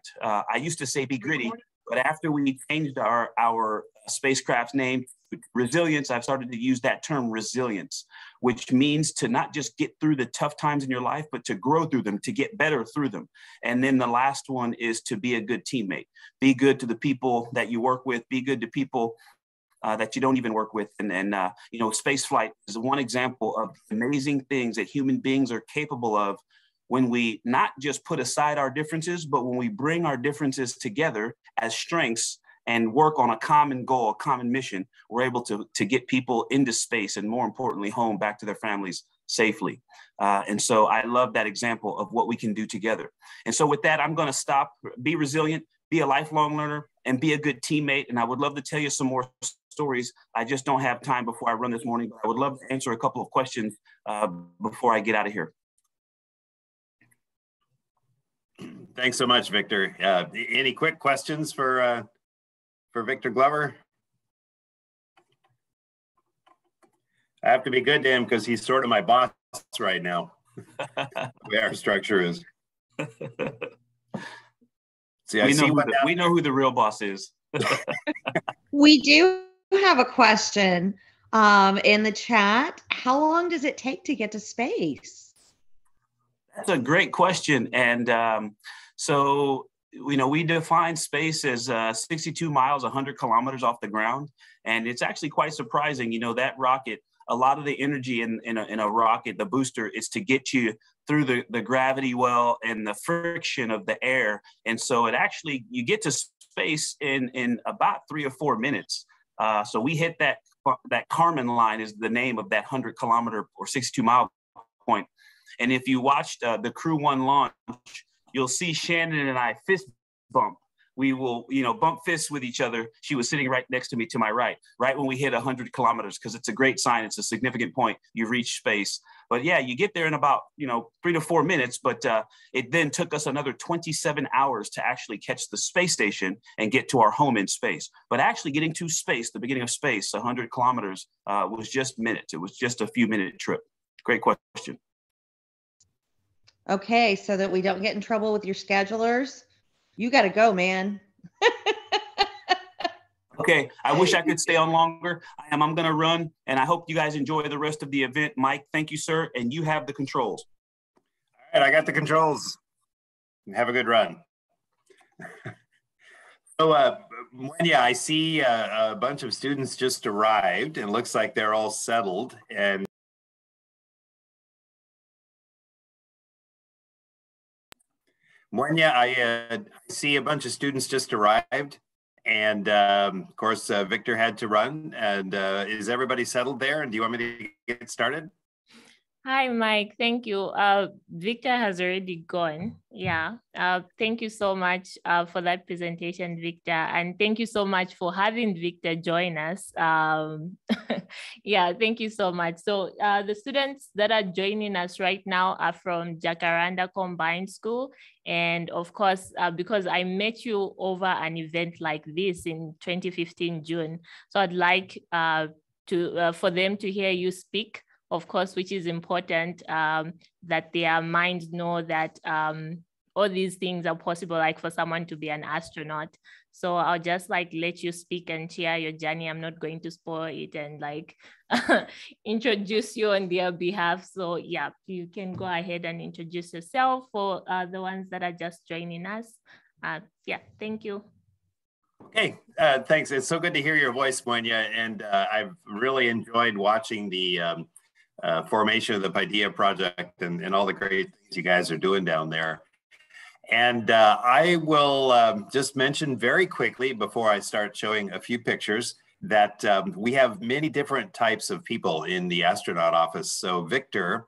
resilient. Uh, I used to say be gritty, but after we changed our, our spacecraft's name resilience, I've started to use that term resilience, which means to not just get through the tough times in your life, but to grow through them, to get better through them. And then the last one is to be a good teammate. Be good to the people that you work with, be good to people uh, that you don't even work with. And, and uh, you know, space flight is one example of amazing things that human beings are capable of when we not just put aside our differences, but when we bring our differences together as strengths and work on a common goal, a common mission, we're able to, to get people into space and more importantly, home back to their families safely. Uh, and so I love that example of what we can do together. And so with that, I'm gonna stop, be resilient, be a lifelong learner, and be a good teammate. And I would love to tell you some more stories. I just don't have time before I run this morning, but I would love to answer a couple of questions uh, before I get out of here. Thanks so much, Victor. Uh, any quick questions for uh, for Victor Glover? I have to be good to him because he's sort of my boss right now. the way our structure is. See, I we, know see the, we know who the real boss is. we do have a question um, in the chat. How long does it take to get to space? That's a great question. And um, so you know, we define space as uh, 62 miles, 100 kilometers off the ground. And it's actually quite surprising. You know, that rocket, a lot of the energy in, in, a, in a rocket, the booster, is to get you through the, the gravity well and the friction of the air. And so it actually, you get to space in, in about three or four minutes. Uh, so we hit that, that Kármán line is the name of that 100 kilometer or 62 mile point. And if you watched uh, the Crew One launch, you'll see Shannon and I fist bump. We will, you know, bump fists with each other. She was sitting right next to me to my right, right when we hit 100 kilometers, because it's a great sign. It's a significant point. You've reached space. But yeah, you get there in about, you know, three to four minutes. But uh, it then took us another 27 hours to actually catch the space station and get to our home in space. But actually getting to space, the beginning of space, 100 kilometers, uh, was just minutes. It was just a few minute trip. Great question. Okay, so that we don't get in trouble with your schedulers, you got to go, man. okay, I wish I could stay on longer. I am. I'm going to run, and I hope you guys enjoy the rest of the event. Mike, thank you, sir, and you have the controls. All right, I got the controls. Have a good run. so, uh, yeah, I see uh, a bunch of students just arrived, and looks like they're all settled. And Mwenya, I uh, see a bunch of students just arrived. And um, of course, uh, Victor had to run. And uh, is everybody settled there? And do you want me to get started? Hi, Mike. Thank you. Uh, Victor has already gone. Yeah. Uh, thank you so much uh, for that presentation, Victor. And thank you so much for having Victor join us. Um, yeah, thank you so much. So uh, the students that are joining us right now are from Jacaranda Combined School. And of course, uh, because I met you over an event like this in 2015 June, so I'd like uh, to uh, for them to hear you speak of course, which is important um, that their minds know that um, all these things are possible, like for someone to be an astronaut. So I'll just like let you speak and share your journey. I'm not going to spoil it and like introduce you on their behalf. So yeah, you can go ahead and introduce yourself for uh, the ones that are just joining us. Uh, yeah, thank you. Okay, uh, thanks. It's so good to hear your voice, Mwenya, and uh, I've really enjoyed watching the um, uh, formation of the Paideia project and, and all the great things you guys are doing down there. And uh, I will um, just mention very quickly before I start showing a few pictures that um, we have many different types of people in the astronaut office. So Victor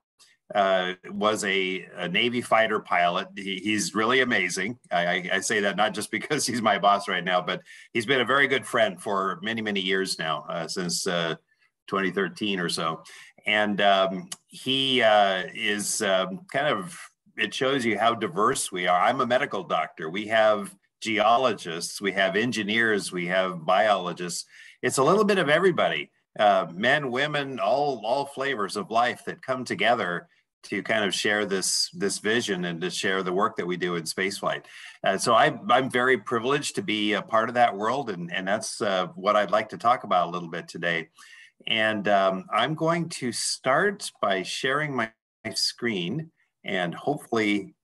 uh, was a, a, Navy fighter pilot. He, he's really amazing. I, I, say that not just because he's my boss right now, but he's been a very good friend for many, many years now, uh, since uh, 2013 or so and um, he uh, is um, kind of it shows you how diverse we are i'm a medical doctor we have geologists we have engineers we have biologists it's a little bit of everybody uh, men women all all flavors of life that come together to kind of share this this vision and to share the work that we do in spaceflight. Uh, so I, I'm very privileged to be a part of that world, and, and that's uh, what I'd like to talk about a little bit today. And um, I'm going to start by sharing my, my screen and hopefully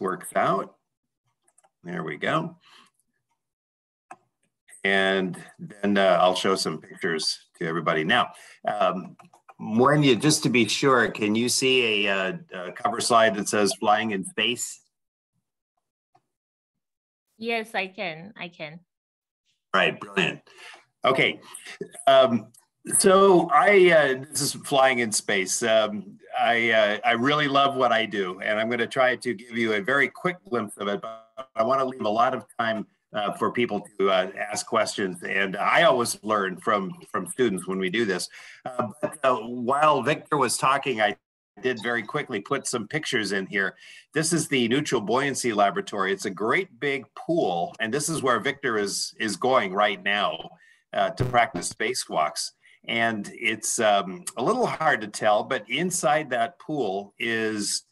works out. There we go. And then uh, I'll show some pictures to everybody. Now, um, Mwenya, just to be sure, can you see a, a, a cover slide that says flying in space? Yes, I can. I can. Right, brilliant. Okay, um, so I uh, this is flying in space. Um, I uh, I really love what I do, and I'm going to try to give you a very quick glimpse of it. But I want to leave a lot of time uh, for people to uh, ask questions, and I always learn from from students when we do this. Uh, but uh, while Victor was talking, I did very quickly put some pictures in here. This is the Neutral Buoyancy Laboratory. It's a great big pool, and this is where Victor is is going right now to practice spacewalks and it's um, a little hard to tell, but inside that pool is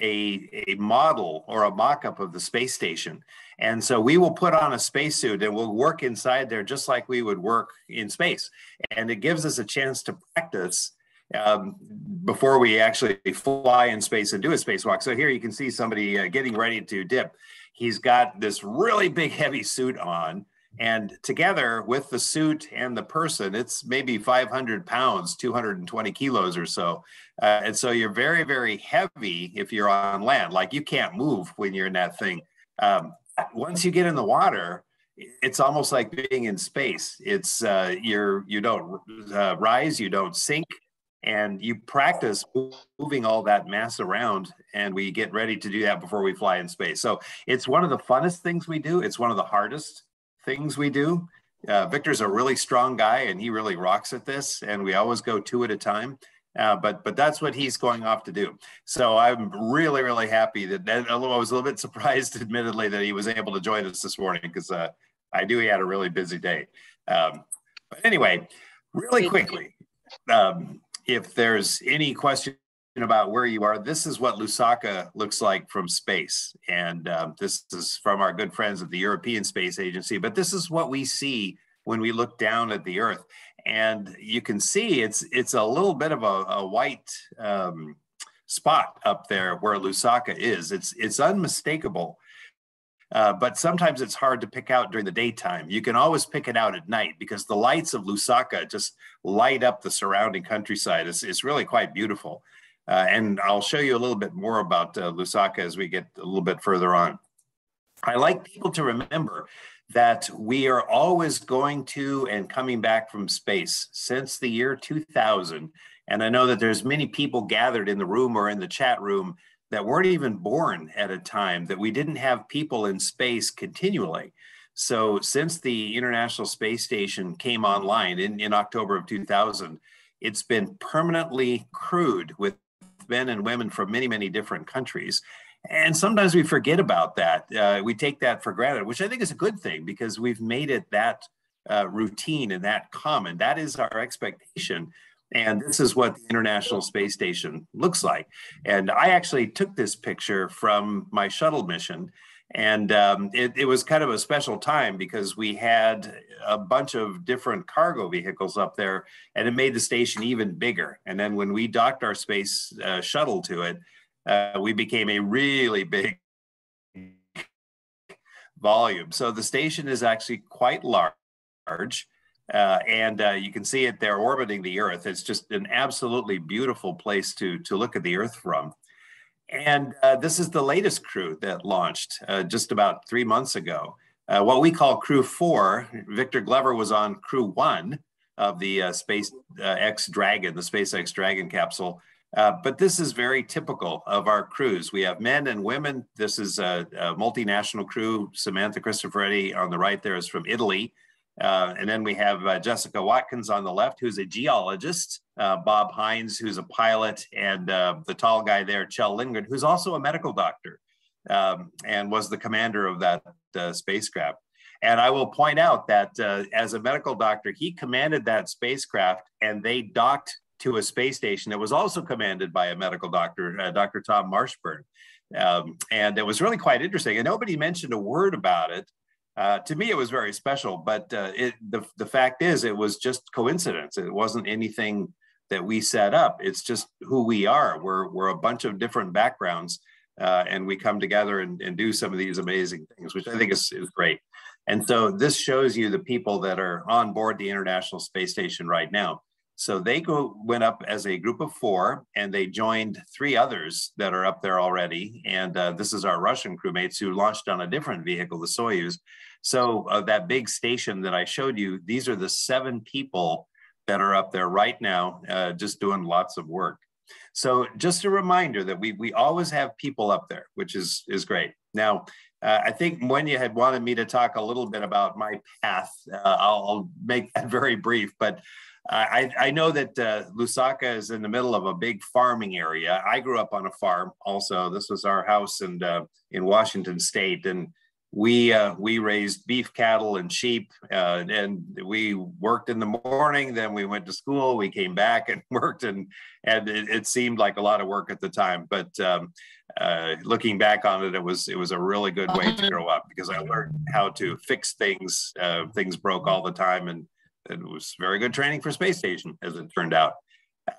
a, a model or a mock-up of the space station. And so we will put on a spacesuit and we'll work inside there just like we would work in space. And it gives us a chance to practice um, before we actually fly in space and do a spacewalk. So here you can see somebody uh, getting ready to dip. He's got this really big heavy suit on and together with the suit and the person, it's maybe 500 pounds, 220 kilos or so. Uh, and so you're very, very heavy if you're on land. Like you can't move when you're in that thing. Um, once you get in the water, it's almost like being in space. It's uh, you're you don't uh, rise, you don't sink, and you practice moving all that mass around. And we get ready to do that before we fly in space. So it's one of the funnest things we do. It's one of the hardest things we do. Uh, Victor's a really strong guy and he really rocks at this and we always go two at a time. Uh, but but that's what he's going off to do. So I'm really really happy that, that I was a little bit surprised, admittedly, that he was able to join us this morning because uh, I knew he had a really busy day. Um, but anyway, really quickly, um, if there's any question about where you are, this is what Lusaka looks like from space. And um, this is from our good friends at the European Space Agency, but this is what we see when we look down at the Earth. And you can see it's, it's a little bit of a, a white um, spot up there where Lusaka is. It's, it's unmistakable. Uh, but sometimes it's hard to pick out during the daytime. You can always pick it out at night because the lights of Lusaka just light up the surrounding countryside. It's, it's really quite beautiful. Uh, and I'll show you a little bit more about uh, Lusaka as we get a little bit further on. I like people to remember that we are always going to and coming back from space since the year 2000. And I know that there's many people gathered in the room or in the chat room that weren't even born at a time that we didn't have people in space continually. So since the International Space Station came online in, in October of 2000, it's been permanently crewed with men and women from many, many different countries. And sometimes we forget about that. Uh, we take that for granted, which I think is a good thing because we've made it that uh, routine and that common. That is our expectation. And this is what the International Space Station looks like. And I actually took this picture from my shuttle mission. And um, it, it, was kind of a special time because we had a bunch of different cargo vehicles up there and it made the station even bigger. And then when we docked our space uh, shuttle to it, uh, we became a really big volume. So the station is actually quite large. Uh, and uh, you can see it there orbiting the Earth. It's just an absolutely beautiful place to, to look at the Earth from. And uh, this is the latest crew that launched uh, just about three months ago. Uh, what we call Crew 4, Victor Glover was on Crew 1 of the uh, Space uh, X Dragon, the SpaceX Dragon capsule. Uh, but this is very typical of our crews. We have men and women. This is a, a multinational crew. Samantha Cristoforetti on the right there is from Italy. Uh, and then we have uh, Jessica Watkins on the left, who's a geologist, Bob Hines, who's a pilot, and the tall guy there, Kjell Lindgren, who's also a medical doctor um, and was the commander of that uh, spacecraft. And I will point out that uh, as a medical doctor, he commanded that spacecraft and they docked to a space station that was also commanded by a medical doctor, uh, Dr. Tom Marshburn. Um, and it was really quite interesting. And nobody mentioned a word about it. Uh, to me, it was very special, but uh, it, the, the fact is, it was just coincidence. It wasn't anything that we set up. It's just who we are. We're, we're a bunch of different backgrounds, uh, and we come together and, and do some of these amazing things, which I think is, is great. And so this shows you the people that are on board the International Space Station right now. So they go went up as a group of four, and they joined three others that are up there already. And uh, this is our Russian crewmates who launched on a different vehicle, the Soyuz. So uh, that big station that I showed you, these are the seven people that are up there right now, uh, just doing lots of work. So just a reminder that we we always have people up there, which is is great. Now. Uh, I think when had wanted me to talk a little bit about my path, uh, I'll, I'll make that very brief. But I, I know that uh, Lusaka is in the middle of a big farming area. I grew up on a farm also. This was our house and uh, in Washington State, and we uh, we raised beef cattle and sheep, uh, and we worked in the morning. Then we went to school. We came back and worked, and and it, it seemed like a lot of work at the time. But um, uh, looking back on it, it was it was a really good way to grow up because I learned how to fix things. Uh, things broke all the time, and it was very good training for space station, as it turned out.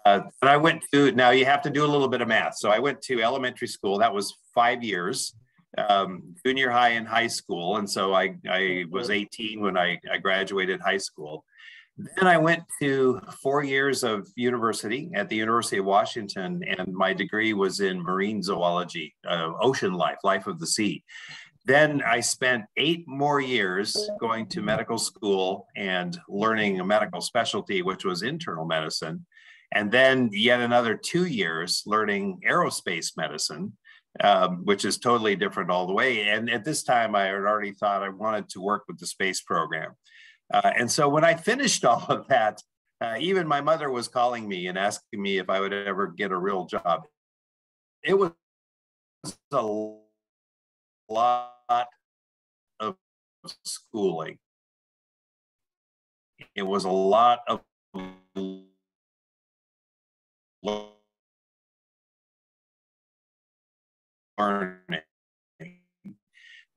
Uh, and I went to, now you have to do a little bit of math. So I went to elementary school, that was five years, um, junior high and high school. And so I, I was 18 when I, I graduated high school. Then I went to four years of university at the University of Washington, and my degree was in marine zoology, uh, ocean life, life of the sea. Then I spent eight more years going to medical school and learning a medical specialty, which was internal medicine. And then yet another two years learning aerospace medicine, um, which is totally different all the way. And at this time, I had already thought I wanted to work with the space program. Uh, and so when I finished all of that, uh, even my mother was calling me and asking me if I would ever get a real job. It was a lot of schooling. It was a lot of learning.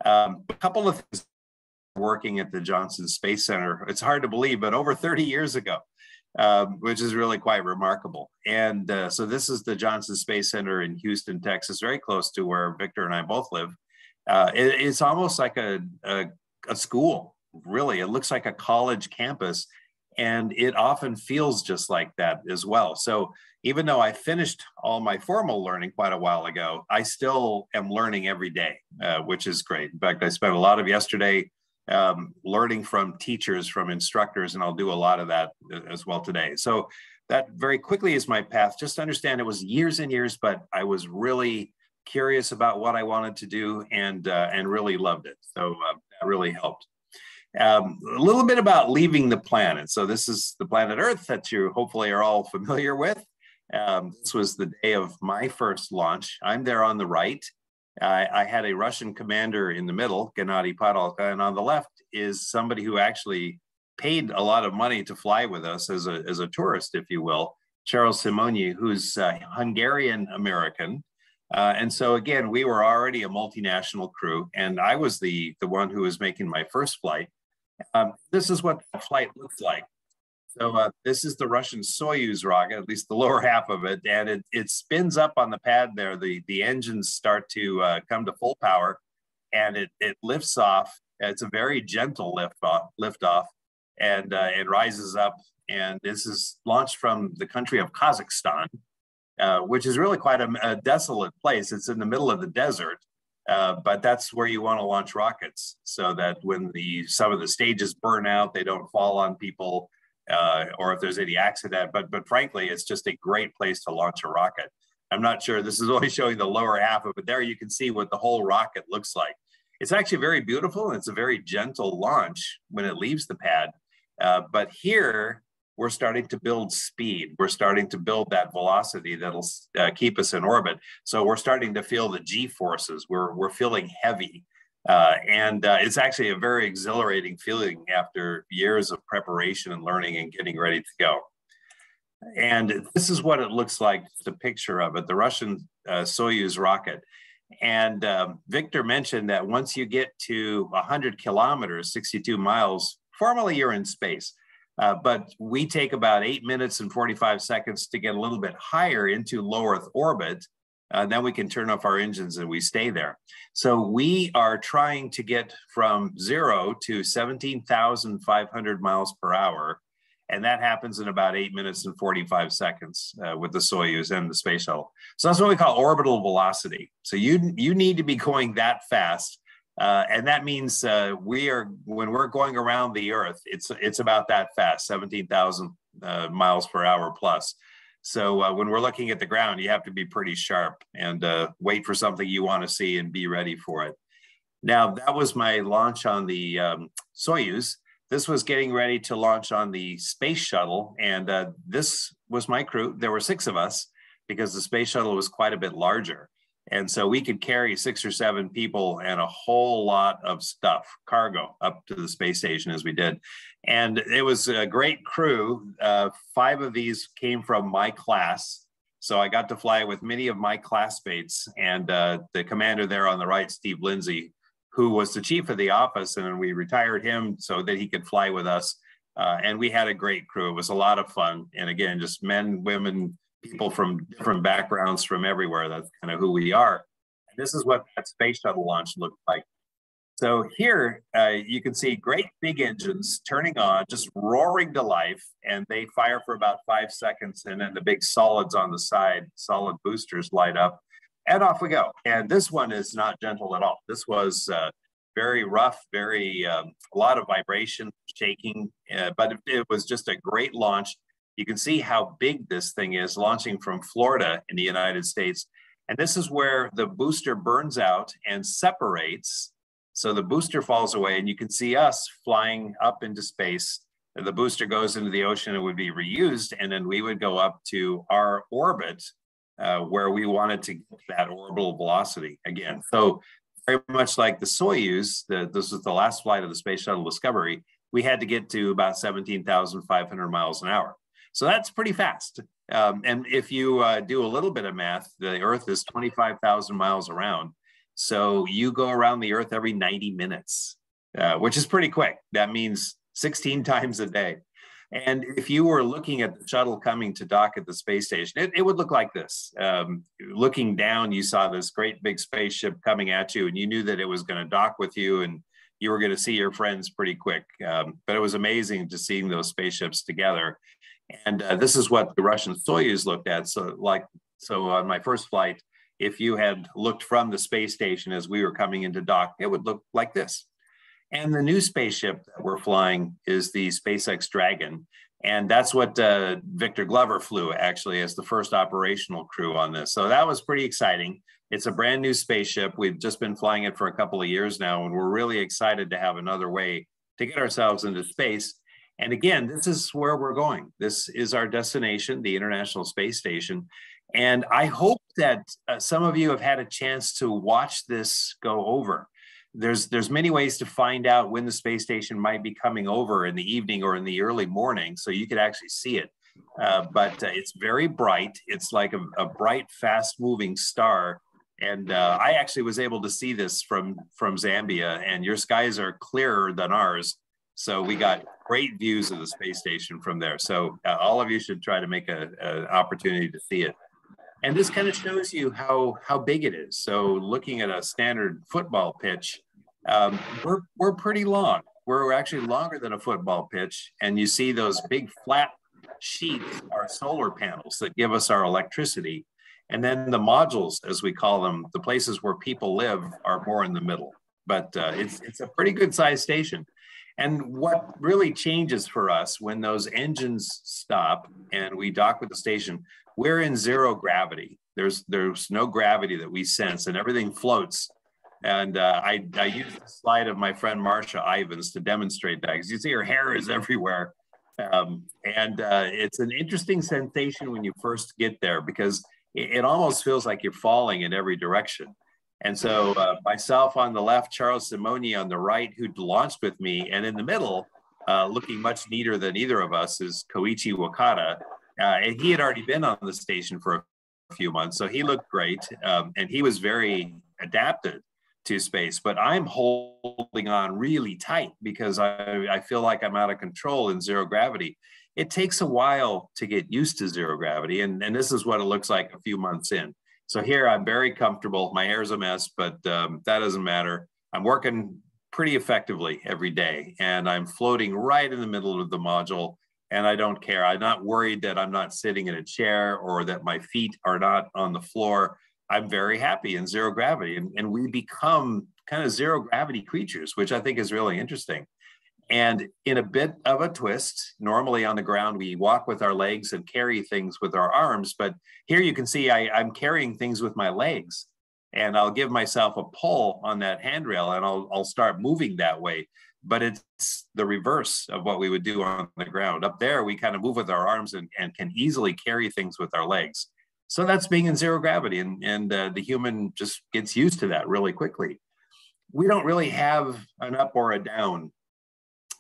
Um, a couple of things working at the Johnson Space Center. It's hard to believe, but over 30 years ago, um, which is really quite remarkable. And uh, so this is the Johnson Space Center in Houston, Texas, very close to where Victor and I both live uh, it, it's almost like a, a, a school, really. It looks like a college campus, and it often feels just like that as well. So even though I finished all my formal learning quite a while ago, I still am learning every day, uh, which is great. In fact, I spent a lot of yesterday um, learning from teachers, from instructors, and I'll do a lot of that uh, as well today. So that very quickly is my path. Just to understand it was years and years, but I was really curious about what I wanted to do and, uh, and really loved it. So uh, that really helped. Um, a little bit about leaving the planet. So this is the planet Earth that you hopefully are all familiar with. Um, this was the day of my first launch. I'm there on the right. I, I had a Russian commander in the middle, Gennady Padalka, and on the left is somebody who actually paid a lot of money to fly with us as a, as a tourist, if you will, Charles Simonyi, who's Hungarian American. Uh, and so again, we were already a multinational crew, and I was the the one who was making my first flight. Um, this is what the flight looks like. So uh, this is the Russian Soyuz rocket, at least the lower half of it, and it it spins up on the pad there. The the engines start to uh, come to full power, and it it lifts off. It's a very gentle lift off, lift off, and uh, it rises up. And this is launched from the country of Kazakhstan. Uh, which is really quite a, a, desolate place. It's in the middle of the desert, uh, but that's where you want to launch rockets so that when the some of the stages burn out, they don't fall on people, uh, or if there's any accident. But but frankly, it's just a great place to launch a rocket. I'm not sure. This is only showing the lower half of it. There you can see what the whole rocket looks like. It's actually very beautiful and it's a very gentle launch when it leaves the pad. Uh, but here we're starting to build speed. We're starting to build that velocity that'll uh, keep us in orbit. So we're starting to feel the G forces. We're, we're feeling heavy. Uh, and uh, it's actually a very exhilarating feeling after years of preparation and learning and getting ready to go. And this is what it looks like, the picture of it, the Russian uh, Soyuz rocket. And um, Victor mentioned that once you get to 100 kilometers, 62 miles, formally you're in space. Uh, but we take about eight minutes and 45 seconds to get a little bit higher into low Earth orbit. Uh, then we can turn off our engines and we stay there. So we are trying to get from zero to 17,500 miles per hour and that happens in about eight minutes and 45 seconds uh, with the Soyuz and the space shuttle. So that's what we call orbital velocity. So you, you need to be going that fast. Uh, and that means uh, we are, when we're going around the Earth, it's, it's about that fast, 17,000 uh, miles per hour plus. So uh, when we're looking at the ground, you have to be pretty sharp and uh, wait for something you want to see and be ready for it. Now, that was my launch on the um, Soyuz. This was getting ready to launch on the space shuttle, and uh, this was my crew. There were six of us because the space shuttle was quite a bit larger. And so we could carry six or seven people and a whole lot of stuff, cargo, up to the space station as we did. And it was a great crew. Uh, five of these came from my class. So I got to fly with many of my classmates and uh, the commander there on the right, Steve Lindsey, who was the chief of the office, and we retired him so that he could fly with us. Uh, and we had a great crew. It was a lot of fun. And again, just men, women, people from different backgrounds from everywhere. That's kind of who we are. And this is what that space shuttle launch looked like. So here uh, you can see great big engines turning on, just roaring to life, and they fire for about five seconds, and then the big solids on the side, solid boosters light up, and off we go. And this one is not gentle at all. This was uh, very rough, very um, a lot of vibration, shaking, uh, but it, it, was just a great launch. You can see how big this thing is launching from Florida in the United States. And this is where the booster burns out and separates. So the booster falls away, and you can see us flying up into space. The booster goes into the ocean and would be reused, and then we would go up to our orbit uh, where we wanted to get that orbital velocity again. So very much like the Soyuz, the, this was the last flight of the Space Shuttle Discovery, we had to get to about 17,500 miles an hour. So that's pretty fast. Um, and if you uh, do a little bit of math, the Earth is 25,000 miles around. So you go around the Earth every 90 minutes, uh, which is pretty quick. That means 16 times a day. And if you were looking at the shuttle coming to dock at the space station, it, it would look like this. Um, looking down, you saw this great big spaceship coming at you, and you knew that it was going to dock with you, and you were going to see your friends pretty quick. Um, but it was amazing to seeing those spaceships together. And uh, this is what the Russian Soyuz looked at. So, like, so on my first flight, if you had looked from the space station as we were coming into dock, it would look like this. And the new spaceship that we're flying is the SpaceX Dragon. And that's what uh, Victor Glover flew actually as the first operational crew on this. So that was pretty exciting. It's a brand new spaceship. We've just been flying it for a couple of years now, and we're really excited to have another way to get ourselves into space. And again, this is where we're going. This is our destination, the International Space Station. And I hope that uh, some of you have had a chance to watch this go over there's there's many ways to find out when the space station might be coming over in the evening or in the early morning, so you could actually see it. Uh, but uh, it's very bright. It's like a, a bright, fast-moving star. And uh, I actually was able to see this from from Zambia, and your skies are clearer than ours. So we got great views of the space station from there. So uh, all of you should try to make an opportunity to see it. And this kind of shows you how, how big it is. So looking at a standard football pitch, um, we're, we're pretty long. We're actually longer than a football pitch. And you see those big flat sheets are solar panels that give us our electricity. And then the modules, as we call them, the places where people live are more in the middle. But uh, it's, it's a pretty good sized station. And what really changes for us when those engines stop and we dock with the station, we're in zero gravity. There's there's no gravity that we sense, and everything floats. And uh, I I use the slide of my friend Marsha Ivins to demonstrate that because you see her hair is everywhere, um, and uh, it's an interesting sensation when you first get there because it, it almost feels like you're falling in every direction. And so uh, myself on the left, Charles Simonyi on the right, who'd launched with me, and in the middle, uh, looking much neater than either of us, is Koichi Wakata, Uh, and he had already been on the station for a few months, so he looked great, um, and he was very adapted to space. But I'm holding on really tight because I, I feel like I'm out of control in zero gravity. It takes a while to get used to zero gravity, and, and this is what it looks like a few months in. So here I'm very comfortable. My hair's a mess, but um, that doesn't matter. I'm working pretty effectively every day, and I'm floating right in the middle of the module and I don't care. I'm not worried that I'm not sitting in a chair or that my feet are not on the floor. I'm very happy in zero gravity. And, and we become kind of zero gravity creatures, which I think is really interesting. And in a bit of a twist, normally on the ground, we walk with our legs and carry things with our arms. But here you can see I, I'm carrying things with my legs and I'll give myself a pull on that handrail and I'll, I'll start moving that way but it's the reverse of what we would do on the ground. Up there, we kind of move with our arms and, and can easily carry things with our legs. So that's being in zero gravity, and, and uh, the human just gets used to that really quickly. We don't really have an up or a down.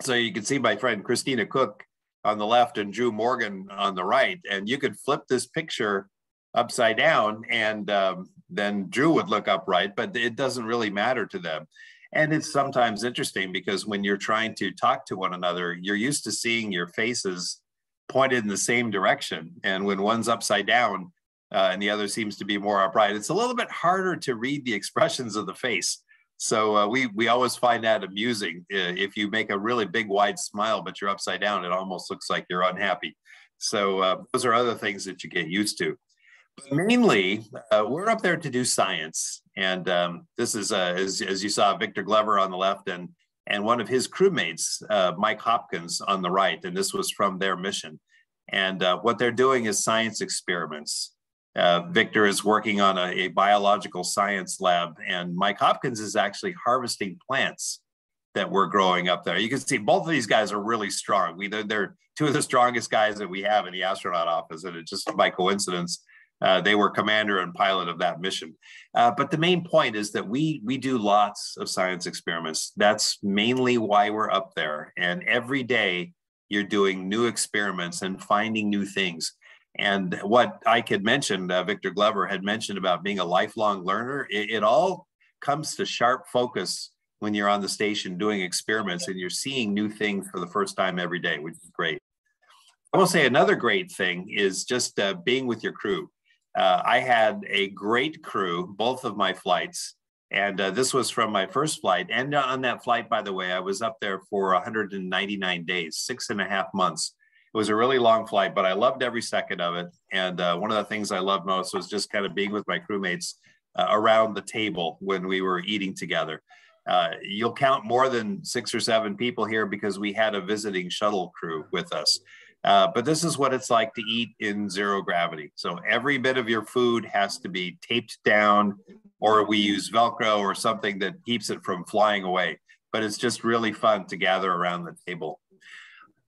So you can see my friend Christina Koch on the left and Drew Morgan on the right, and you could flip this picture upside down and um, then Drew would look upright, but it doesn't really matter to them. And it's sometimes interesting because when you're trying to talk to one another, you're used to seeing your faces pointed in the same direction. And when one's upside down uh, and the other seems to be more upright, it's a little bit harder to read the expressions of the face. So uh, we we always find that amusing. Uh, if you make a really big wide smile, but you're upside down, it almost looks like you're unhappy. So uh, those are other things that you get used to. But mainly, uh, we're up there to do science. And um, this is, uh, as, as you saw, Victor Glover on the left and, and one of his crewmates, uh, Mike Hopkins, on the right. And this was from their mission. And what they're doing is science experiments. Uh, Victor is working on a, a, biological science lab, and Mike Hopkins is actually harvesting plants that we're growing up there. You can see both of these guys are really strong. We, they're, they're two of the strongest guys that we have in the astronaut office, and it's just by coincidence uh, they were commander and pilot of that mission. Uh, but the main point is that we we do lots of science experiments. That's mainly why we're up there. And every day you're doing new experiments and finding new things. And what I had mentioned, uh, Victor Glover had mentioned about being a lifelong learner, it, it all comes to sharp focus when you're on the station doing experiments and you're seeing new things for the first time every day, which is great. I will say another great thing is just uh, being with your crew uh, I had a great crew, both of my flights. And uh, this was from my first flight. And on that flight, by the way, I was up there for 199 days, six and a half months. It was a really long flight, but I loved every second of it. And uh, one of the things I loved most was just kind of being with my crewmates uh, around the table when we were eating together. Uh, you'll count more than six or seven people here because we had a visiting shuttle crew with us. Uh, but this is what it's like to eat in zero gravity. So every bit of your food has to be taped down, or we use Velcro or something that keeps it from flying away. But it's just really fun to gather around the table.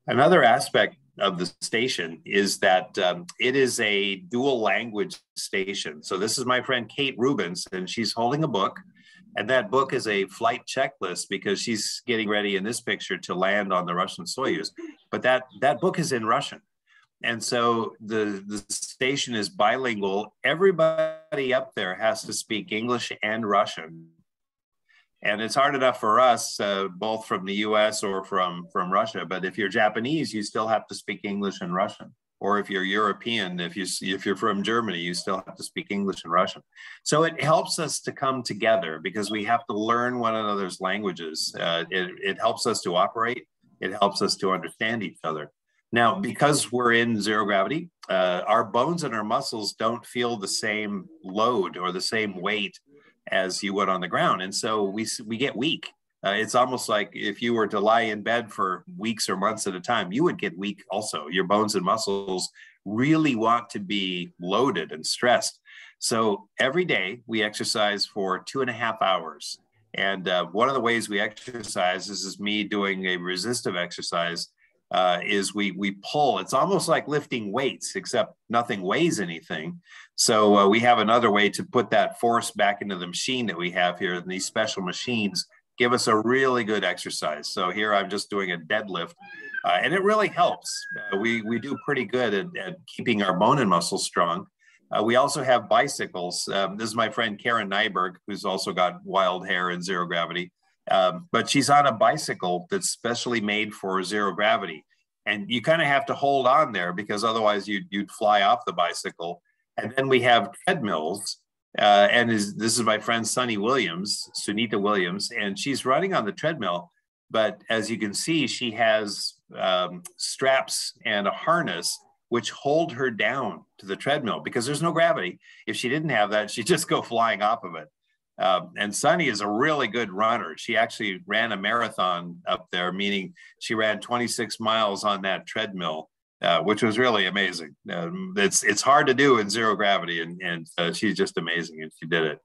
Another aspect of the station is that um, it is a dual language station. So this is my friend Kate Rubins, and she's holding a book and that book is a flight checklist because she's getting ready in this picture to land on the Russian Soyuz. But that, that book is in Russian. And so the, the station is bilingual. Everybody up there has to speak English and Russian. And it's hard enough for us, uh, both from the US or from, from Russia. But if you're Japanese, you still have to speak English and Russian or if you're European, if you if you're from Germany, you still have to speak English and Russian. So it helps us to come together because we have to learn one another's languages. Uh, it, it helps us to operate. It helps us to understand each other. Now, because we're in zero gravity, uh, our bones and our muscles don't feel the same load or the same weight as you would on the ground, and so we we get weak. Uh, it's almost like if you were to lie in bed for weeks or months at a time, you would get weak also. Your bones and muscles really want to be loaded and stressed. So every day we exercise for two and a half hours. And uh, one of the ways we exercise, this is me doing a resistive exercise, uh, is we we pull. It's almost like lifting weights, except nothing weighs anything. So uh, we have another way to put that force back into the machine that we have here. And these special machines give us a really good exercise. So here I'm just doing a deadlift, uh, and it really helps. Uh, we we do pretty good at, at, keeping our bone and muscle strong. Uh, we also have bicycles. Um, this is my friend Karen Nyberg, who's also got wild hair and zero gravity. Um, but she's on a bicycle that's specially made for zero gravity. And you kind of have to hold on there because otherwise you'd, you'd fly off the bicycle. And then we have treadmills. Uh, and is, this is my friend Suni Williams, Sunita Williams, and she's running on the treadmill. But as you can see, she has um, straps and a harness which hold her down to the treadmill because there's no gravity. If she didn't have that, she'd just go flying off of it. Um, and Suni is a really good runner. She actually ran a marathon up there, meaning she ran 26 miles on that treadmill, uh, which was really amazing. Um, it's it's hard to do in zero gravity, and and uh, she's just amazing, and she did it.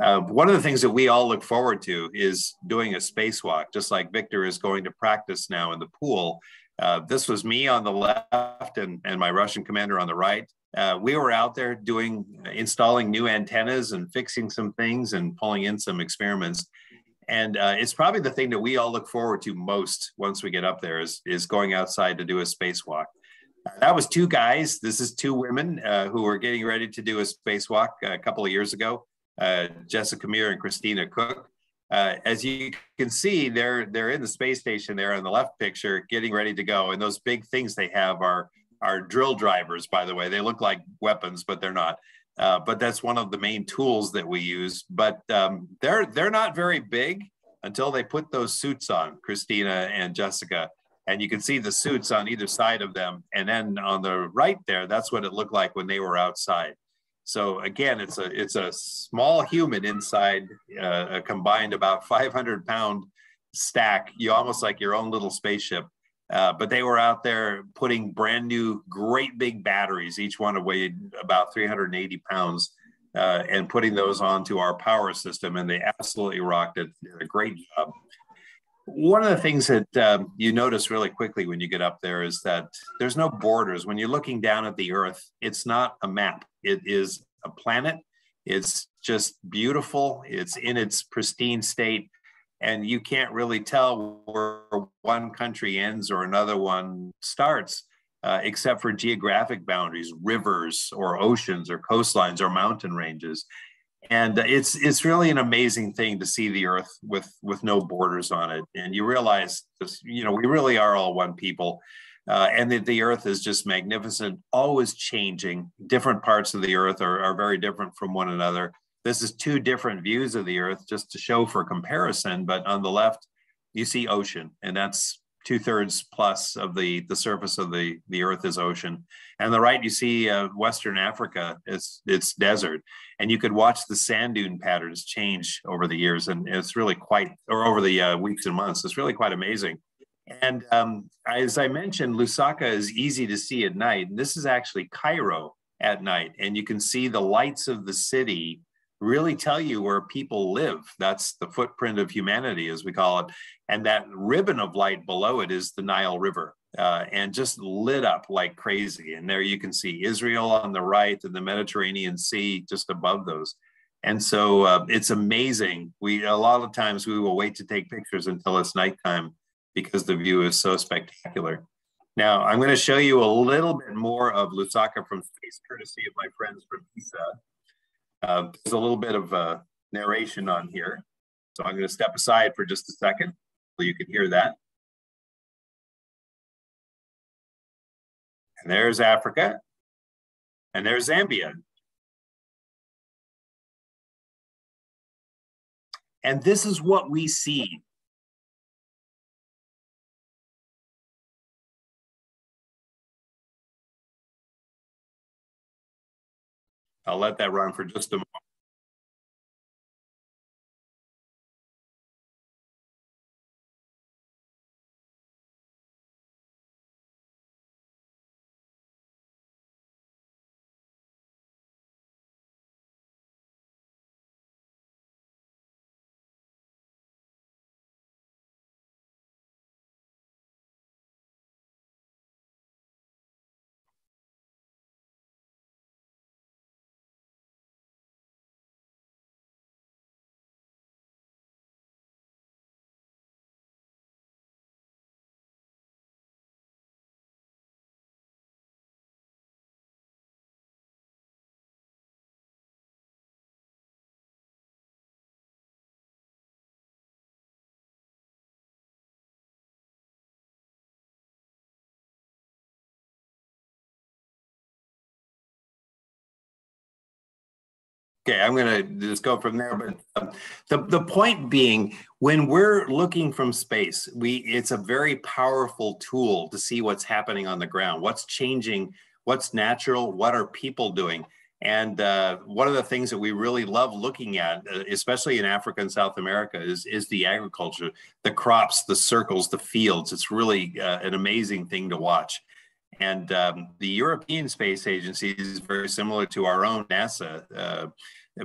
Uh, one of the things that we all look forward to is doing a spacewalk, just like Victor is going to practice now in the pool. Uh, this was me on the left and, and my Russian commander on the right uh, we were out there doing installing new antennas and fixing some things and pulling in some experiments and uh, it's probably the thing that we all look forward to most once we get up there is, is going outside to do a spacewalk uh, that was two guys this is two women uh, who were getting ready to do a spacewalk a couple of years ago uh, jessica meir and christina koch uh, as you can see, they're they're in the space station there on the left picture, getting ready to go. And those big things they have are are drill drivers, by the way. They look like weapons, but they're not. Uh, but that's one of the main tools that we use. But um, they're they're not very big until they put those suits on, Christina and Jessica. And you can see the suits on either side of them. And then on the right there, that's what it looked like when they were outside. So again, it's a it's a small human inside uh, a combined about 500 pound stack. You almost like your own little spaceship. Uh, but they were out there putting brand new, great big batteries, each one weighed about 380 pounds, uh, and putting those onto our power system. And they absolutely rocked it. Did a great job. One of the things that um, you notice really quickly when you get up there is that there's no borders. When you're looking down at the Earth, it's not a map, it is a planet. It's just beautiful, it's in its pristine state and you can't really tell where one country ends or another one starts, uh, except for geographic boundaries, rivers or oceans or coastlines or mountain ranges. And it's it's really an amazing thing to see the Earth with with no borders on it, and you realize, this, you know, we really are all one people. Uh, and that the earth is just magnificent, always changing. Different parts of the earth are, are very different from one another. This is two different views of the Earth just to show for comparison. But on the left, you see ocean, and that's two thirds plus of the, the surface of the, the Earth is ocean. And the right, you see uh, Western Africa, it's, it's desert. And you could watch the sand dune patterns change over the years. And it's really quite, or over the uh, weeks and months, it's really quite amazing. And um, as I mentioned, Lusaka is easy to see at night. And this is actually Cairo at night. And you can see the lights of the city really tell you where people live. That's the footprint of humanity, as we call it. And that ribbon of light below it is the Nile River. Uh, and just lit up like crazy. And there you can see Israel on the right and the Mediterranean Sea just above those. And so uh, it's amazing. We a lot of times we will wait to take pictures until it's nighttime because the view is so spectacular. Now I'm going to show you a little bit more of Lusaka from space, courtesy of my friends from ESA. Uh, there's a little bit of uh, narration on here. So I'm going to step aside for just a second so you can hear that. And there's Africa. And there's Zambia. And this is what we see I'll let that run for just a moment. Okay, I'm going to just go from there. But um, the, the point being, when we're looking from space, we it's a very powerful tool to see what's happening on the ground, what's changing, what's natural, what are people doing. And uh, one of the things that we really love looking at, uh, especially in Africa and South America, is, is the agriculture, the crops, the circles, the fields. It's really uh, an amazing thing to watch. And um, the European Space Agency is very similar to our own NASA uh,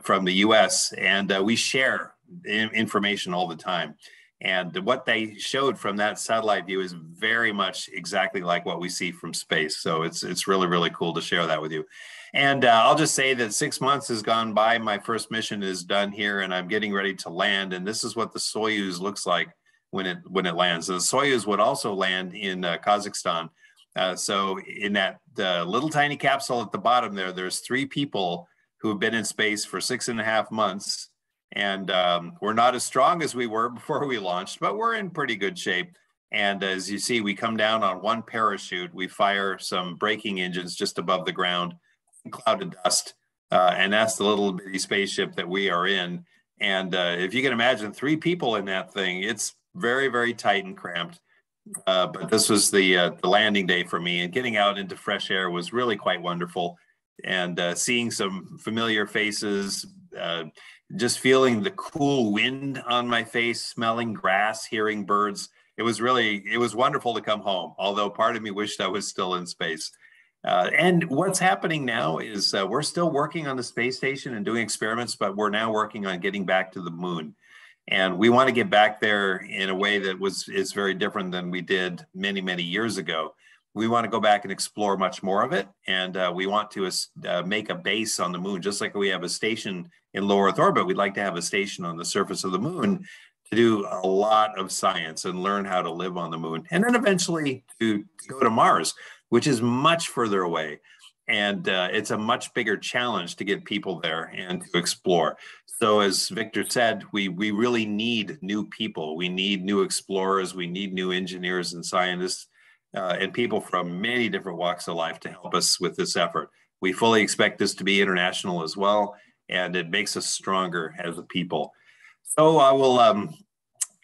from the US, and uh, we share information all the time. And what they showed from that satellite view is very much exactly like what we see from space. So it's it's really really cool to share that with you. And uh, I'll just say that six months has gone by. My first mission is done here, and I'm getting ready to land. And this is what the Soyuz looks like when it when it lands. The Soyuz would also land in uh, Kazakhstan. Uh, so in that little tiny capsule at the bottom there, there's three people who have been in space for six and a half months. And um, we're not as strong as we were before we launched, but we're in pretty good shape. And as you see, we come down on one parachute. We fire some braking engines just above the ground, cloud of dust. Uh, and that's the little bitty spaceship that we are in. And uh, if you can imagine three people in that thing, it's very, very tight and cramped. Uh, but this was the uh, the landing day for me, and getting out into fresh air was really quite wonderful. And uh, seeing some familiar faces, uh, just feeling the cool wind on my face, smelling grass, hearing birds. It was really it was wonderful to come home. Although part of me wished I was still in space. Uh, and what's happening now is uh, we're still working on the space station and doing experiments, but we're now working on getting back to the moon and we want to get back there in a way that was is very different than we did many many years ago we want to go back and explore much more of it and uh, we want to uh, make a base on the moon just like we have a station in low earth orbit we'd like to have a station on the surface of the moon to do a lot of science and learn how to live on the moon and then eventually to go to mars which is much further away and uh, it's a much bigger challenge to get people there and to explore. So, as Victor said, we we really need new people. We need new explorers. We need new engineers and scientists, uh, and people from many different walks of life to help us with this effort. We fully expect this to be international as well, and it makes us stronger as a people. So, I will um,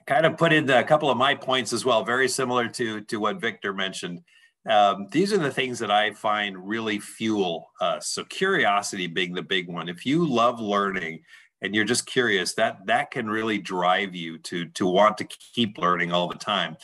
kind of put in a couple of my points as well, very similar to to what Victor mentioned um, these are the things that I find really fuel us. So curiosity being the big one. If you love learning and you're just curious, that that can really drive you to to want to keep learning all the time.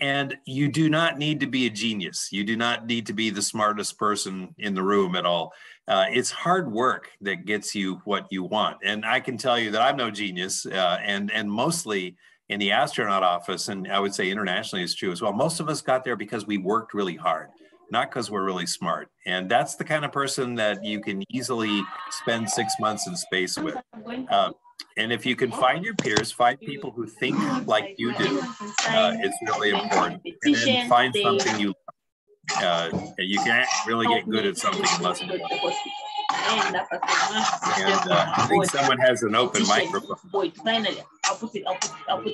And you do not need to be a genius. You do not need to be the smartest person in the room at all. Uh, it's hard work that gets you what you want. And I can tell you that I'm no genius, uh, and and mostly in the astronaut office, and I would say internationally is true as well. Most of us got there because we worked really hard, not because we're really smart. And that's the kind of person that you can easily spend six months in space with. Uh, and if you can find your peers, find people who think like you do, uh, it's really important. And then find something you uh, you can't really get good at something unless you and uh, I think someone has an open microphone.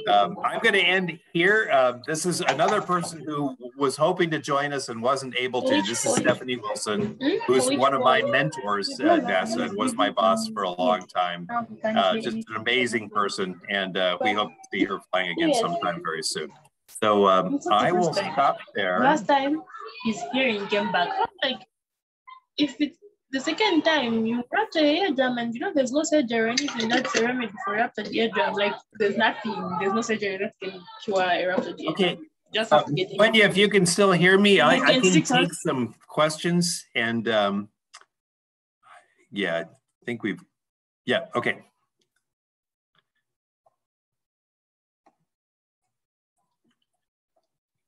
Um, I'm going to end here. Uh, this is another person who was hoping to join us and wasn't able to. This is Stephanie Wilson, who's one of my mentors at NASA and was my boss for a long time. Uh, just an amazing person, and uh, we hope to see her flying again sometime very soon. So um, I will stop there. Last time he's here in came. Like, if it's the second time you rupture the eardrum and you know there's no surgery or anything that's a remedy for ruptured eardrum. Like there's nothing, there's no surgery that can cure a ruptured eardrum. Okay. Just uh, Wendy, if you can still hear me, I, I, can take some questions and um, yeah, I think we've, yeah, okay.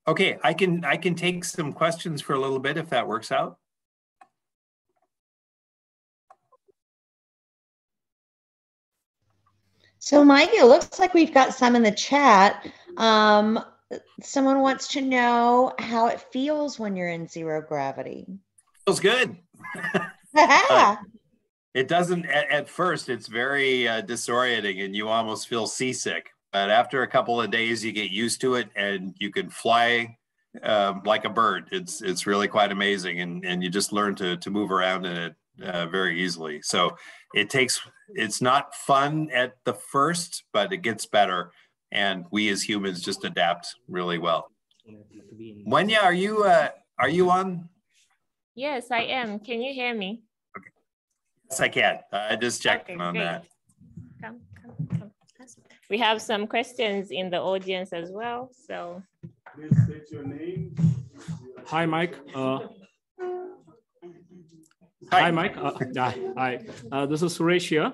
Okay, I can I can take some questions for a little bit if that works out. So, Mike, it looks like we've got some in the chat. Um, someone wants to know how it feels when you're in zero gravity. Feels good. uh, it doesn't at, at, first. It's very uh, disorienting, and you almost feel seasick. But after a couple of days, you get used to it, and you can fly uh, like a bird. It's it's really quite amazing, and and you just learn to to move around in it uh, very easily. So it takes it's not fun at the first, but it gets better. And we as humans just adapt really well. Mwenya, are you uh, are you on? Yes, I am. Can you hear me? Okay. Yes, I can. I just checked okay, on great. that. Come, come, come. We have some questions in the audience as well. So please state your name. Hi, Mike. Uh, Hi. Hi, Mike. Uh, hi. Uh, this is Suresh here.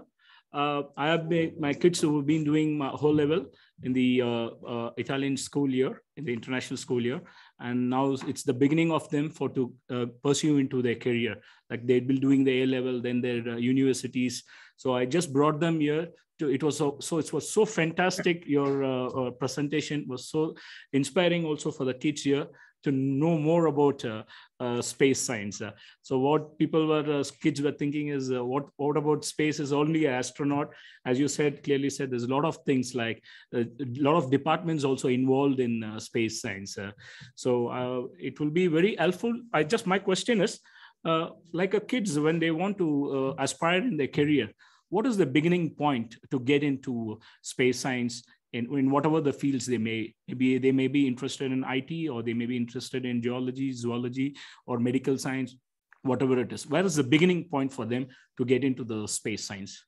Uh, I have been, my kids who have been doing my whole level in the uh, uh, Italian school year, in the international school year, and now it's the beginning of them for to uh, pursue into their career. Like they'd be doing the A level, then their universities. So I just brought them here. To, it was so, so it was so fantastic. Your presentation was so inspiring also for the kids here to know more about uh, uh, space science. Uh, so what people were, uh, kids were thinking is, uh, what, what about space is only an astronaut? As you said, clearly said, there's a lot of things like uh, a lot of departments also involved in space science. so it will be very helpful. I just, my question is, like a kids, when they want to aspire in their career, what is the beginning point to get into space science in, in whatever the fields they may maybe they may be interested in IT or they may be interested in geology, zoology, or medical science, whatever it is. Where is the beginning point for them to get into the space science?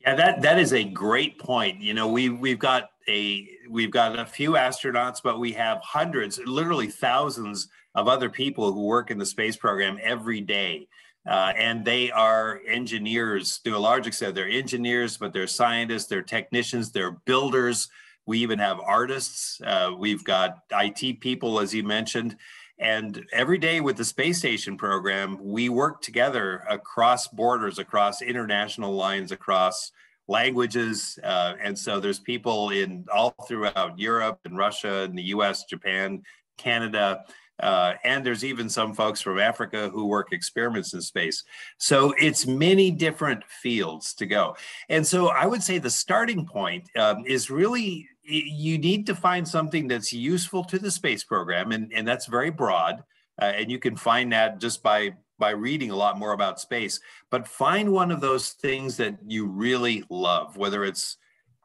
Yeah, that that is a great point. You know, we we've got a we've got a few astronauts, but we have hundreds, literally thousands of other people who work in the space program every day. Uh, and they are engineers to a large extent. They're engineers, but they're scientists, they're technicians, they're builders. We even have artists. Uh, we've got IT people, as you mentioned. And every day with the space station program, we work together across borders, across international lines, across languages. Uh, and so there's people in all throughout Europe and Russia and the US, Japan, Canada, uh, and there's even some folks from Africa who work experiments in space. So it's many different fields to go. And so I would say the starting point um, is really you need to find something that's useful to the space program, and, and that's very broad. Uh, and you can find that just by by reading a lot more about space. But find one of those things that you really love, whether it's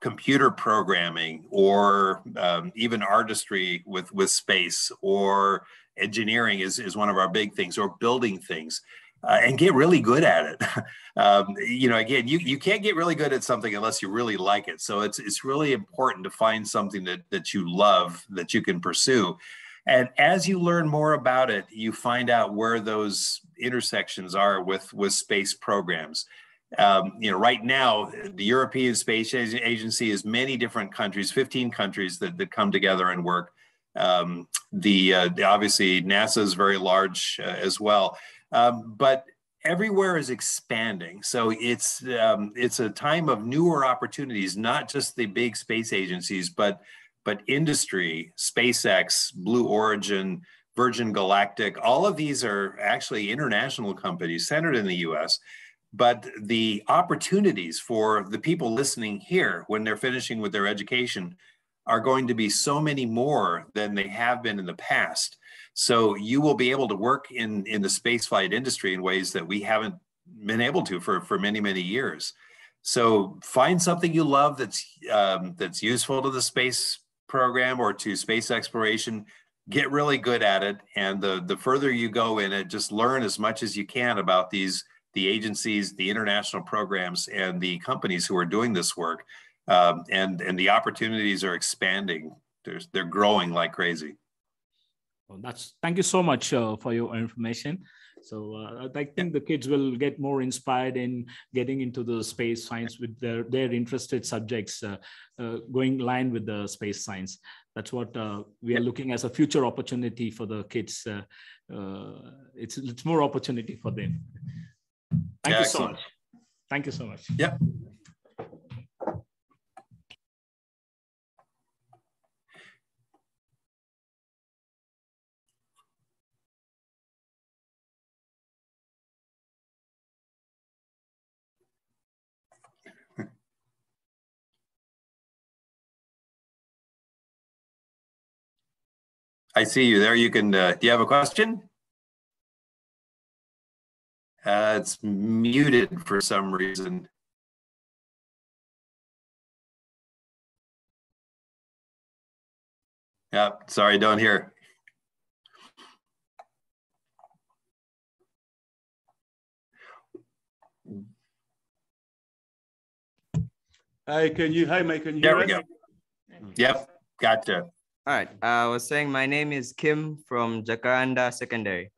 computer programming or um, even artistry with with space or engineering is, is one of our big things or building things uh, and get really good at it. um, you know, again, you, you can't get really good at something unless you really like it. So it's, it's really important to find something that, that you love that you can pursue. And as you learn more about it, you find out where those intersections are with, with space programs. Um, you know, right now, the European Space Agency is many different countries, 15 countries that, that come together and work. Um, the, uh, the, obviously NASA is very large uh, as well, um, but everywhere is expanding. So it's um, it's a time of newer opportunities, not just the big space agencies, but but industry, SpaceX, Blue Origin, Virgin Galactic. All of these are actually international companies centered in the U.S. But the opportunities for the people listening here when they're finishing with their education are going to be so many more than they have been in the past. So you will be able to work in, in the spaceflight industry in ways that we haven't been able to for, for many, many years. So find something you love that's, um, that's useful to the space program or to space exploration, get really good at it. And the, the further you go in it, just learn as much as you can about these, the agencies, the international programs, and the companies who are doing this work um, and and the opportunities are expanding. There's, they're growing like crazy. Well, that's thank you so much uh, for your information. So uh, I think the kids will get more inspired in getting into the space science with their their interested subjects, uh, uh going line with the space science. That's what uh, we are looking as a future opportunity for the kids. Uh, it's it's more opportunity for them. Thank yeah, you so much. Thank you so much. Yeah. I see you there. You can, uh, do you have a question? Uh, it's muted for some reason. Yeah, sorry, don't hear. Hey, can you, hey, mate, can you there we us? go. Yep, gotcha. All right. I was saying my name is Kim from Jacaranda Secondary.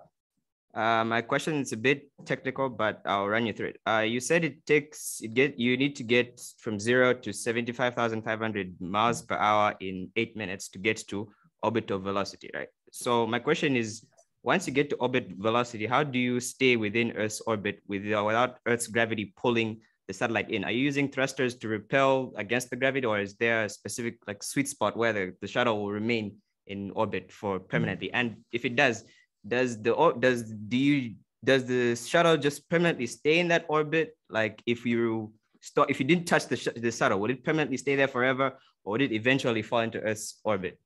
Uh, my question is a bit technical, but I'll run you through it. Uh, you said it takes it get you need to get from zero to seventy-five thousand five hundred miles per hour in eight minutes to get to orbital velocity, right? So my question is, once you get to orbit velocity, how do you stay within Earth's orbit without Earth's gravity pulling the satellite in? Are you using thrusters to repel against the gravity, or is there a specific like sweet spot where the, the shuttle will remain in orbit for mm-hmm. permanently? And if it does, does the does do you does the shuttle just permanently stay in that orbit? Like if you start if you didn't touch the, the shuttle, would it permanently stay there forever, or would it eventually fall into Earth's orbit,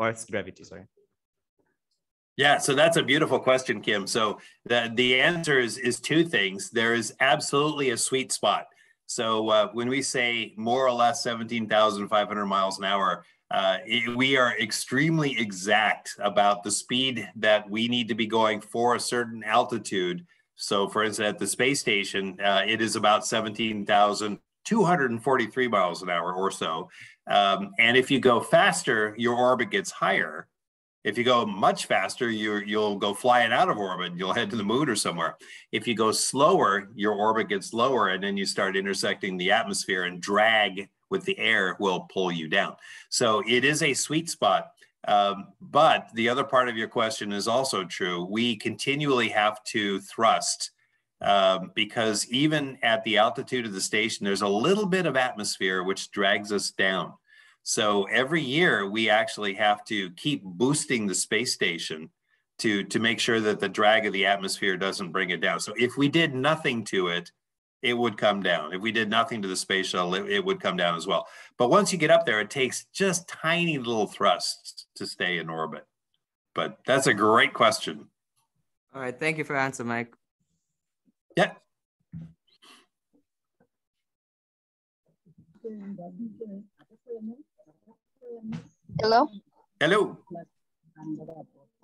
Earth's gravity? Sorry. Yeah, so that's a beautiful question, Kim. So the, the answer is, is two things. There is absolutely a sweet spot. So uh, when we say more or less 17,500 miles an hour, uh, it- we are extremely exact about the speed that we need to be going for a certain altitude. So for instance, at the space station, uh, it is about 17,243 miles an hour or so. Um, and if you go faster, your orbit gets higher. If you go much faster, you you'll go flying out of orbit. You'll head to the moon or somewhere. If you go slower, your orbit gets lower, and then you start intersecting the atmosphere, and drag with the air will pull you down. So it is a sweet spot. Um, but the other part of your question is also true. We continually have to thrust um, because even at the altitude of the station, there's a little bit of atmosphere which drags us down. So every year we actually have to keep boosting the space station to, to make sure that the drag of the atmosphere doesn't bring it down. So if we did nothing to it, it would come down. If we did nothing to the space shuttle, it, it would come down as well. But once you get up there, it takes just tiny little thrusts to stay in orbit. But that's a great question. All right. Thank you for answering, Mike. Yeah. Hello. Hello.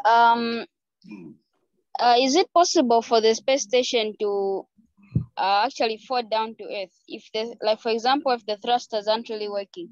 Um, uh, is it possible for the space station to uh, actually fall down to Earth if the, like, for example, if the thrusters aren't really working?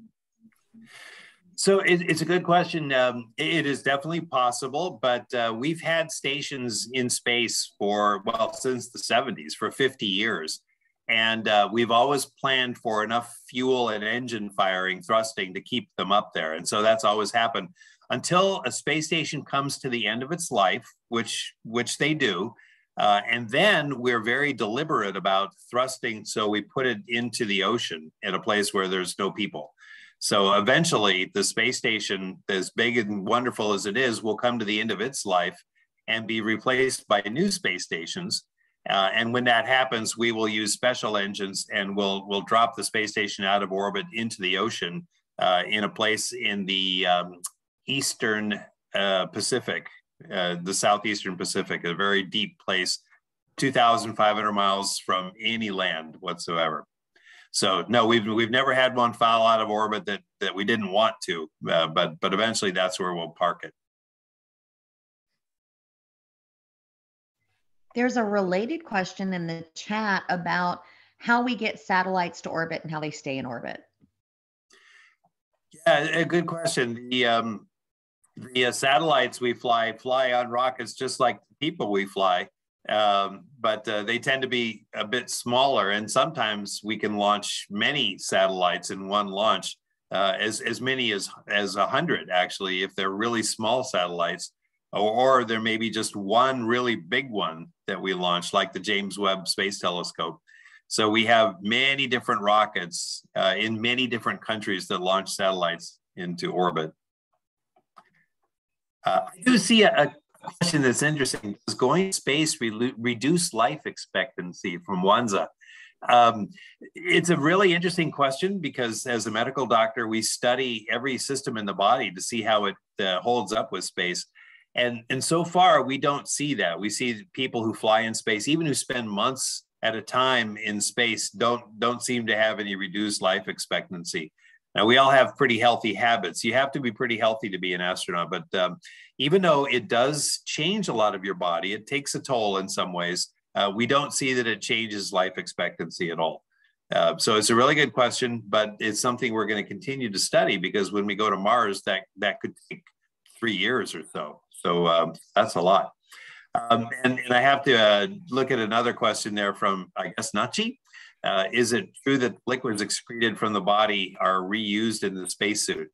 So it, it's a good question. Um, it is definitely possible, but uh, we've had stations in space for, well, since the 70s, for 50 years. And uh, we've always planned for enough fuel and engine firing, thrusting to keep them up there. And so that's always happened until a space station comes to the end of its life, which, which they do. Uh, and then we're very deliberate about thrusting. So we put it into the ocean at a place where there's no people. So eventually, the space station, as big and wonderful as it is, will come to the end of its life and be replaced by new space stations. Uh, and when that happens, we will use special engines and we'll, we'll drop the space station out of orbit into the ocean uh, in a place in the um, eastern uh, Pacific, uh, the southeastern Pacific, a very deep place, 2,500 miles from any land whatsoever. So no, we've we've never had one foul out of orbit that that we didn't want to, uh, but but eventually that's where we'll park it. There's a related question in the chat about how we get satellites to orbit and how they stay in orbit. Yeah, a good question. The um, the uh, satellites we fly fly on rockets just like the people we fly, um, but uh, they tend to be a bit smaller. And sometimes we can launch many satellites in one launch, uh, as as many as as a hundred actually, if they're really small satellites, or, there may be just one really big one that we launch, like the James Webb Space Telescope. So we have many different rockets uh, in many different countries that launch satellites into orbit. Uh, I do see a, a, question that's interesting. Does going to space re reduce life expectancy from Wanza? Um, it's a really interesting question because as a medical doctor, we study every system in the body to see how it uh, holds up with space. And, and so far, we don't see that. We see people who fly in space, even who spend months at a time in space, don't, don't seem to have any reduced life expectancy. Now, we all have pretty healthy habits. You have to be pretty healthy to be an astronaut, but um, even though it does change a lot of your body, it takes a toll in some ways. Uh, we don't see that it changes life expectancy at all. Uh, so it's a really good question, but it's something we're going to continue to study because when we go to Mars, that that could take three years or so. So um, that's a lot. Um, and, and, I have to uh, look at another question there from, I guess, Nachi. Uh, is it true that liquids excreted from the body are reused in the spacesuit?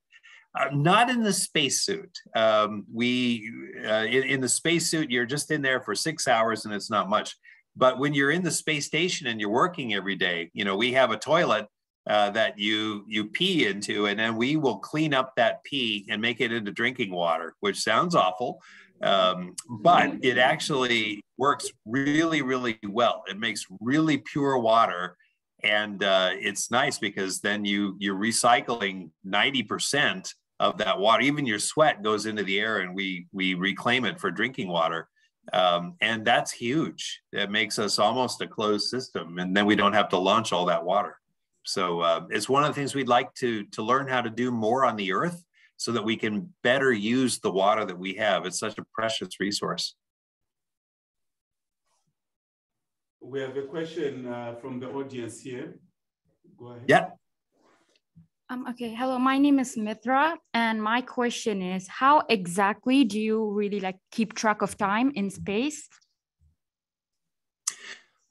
Uh, not in the spacesuit. Um, we uh, in, in, the spacesuit, you're just in there for six hours, and it's not much. But when you're in the space station and you're working every day, you know we have a toilet uh, that you you pee into, and then we will clean up that pee and make it into drinking water, which sounds awful, um, but it actually works really really well. It makes really pure water and uh, it's nice because then you you're recycling 90% of that water. Even your sweat goes into the air and we we reclaim it for drinking water. Um, and that's huge. It makes us almost a closed system and then we don't have to launch all that water so uh, it's one of the things we'd like to to learn how to do more on the earth so that we can better use the water that we have it's such a precious resource we have a question uh, from the audience here. Go ahead. Yeah. Um, okay, hello, my name is Mithra, and my question is, how exactly do you really like keep track of time in space?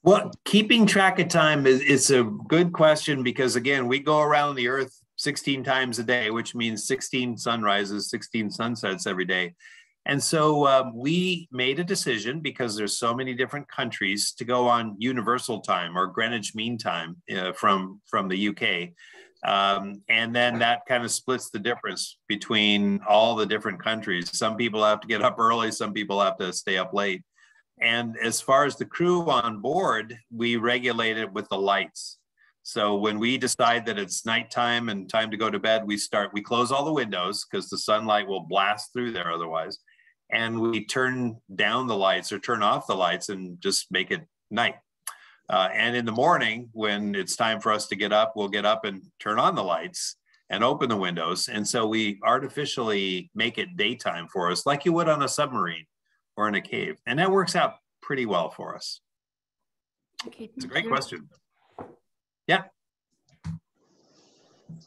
Well, keeping track of time is, is a good question because again, we go around the earth 16 times a day, which means 16 sunrises, 16 sunsets every day. And so um, we made a decision because there's so many different countries to go on universal time or Greenwich Mean Time uh, from from the UK. Um, and then that kind of splits the difference between all the different countries. Some people have to get up early, some people have to stay up late. And as far as the crew on board, we regulate it with the lights. So when we decide that it's nighttime and time to go to bed, we start, we close all the windows because the sunlight will blast through there otherwise and we turn down the lights or turn off the lights and just make it night. Uh, and in the morning, when it's time for us to get up, we'll get up and turn on the lights and open the windows. And so we artificially make it daytime for us, like you would on a submarine or in a cave. And that works out pretty well for us. Okay, it's a great you. question. Yeah.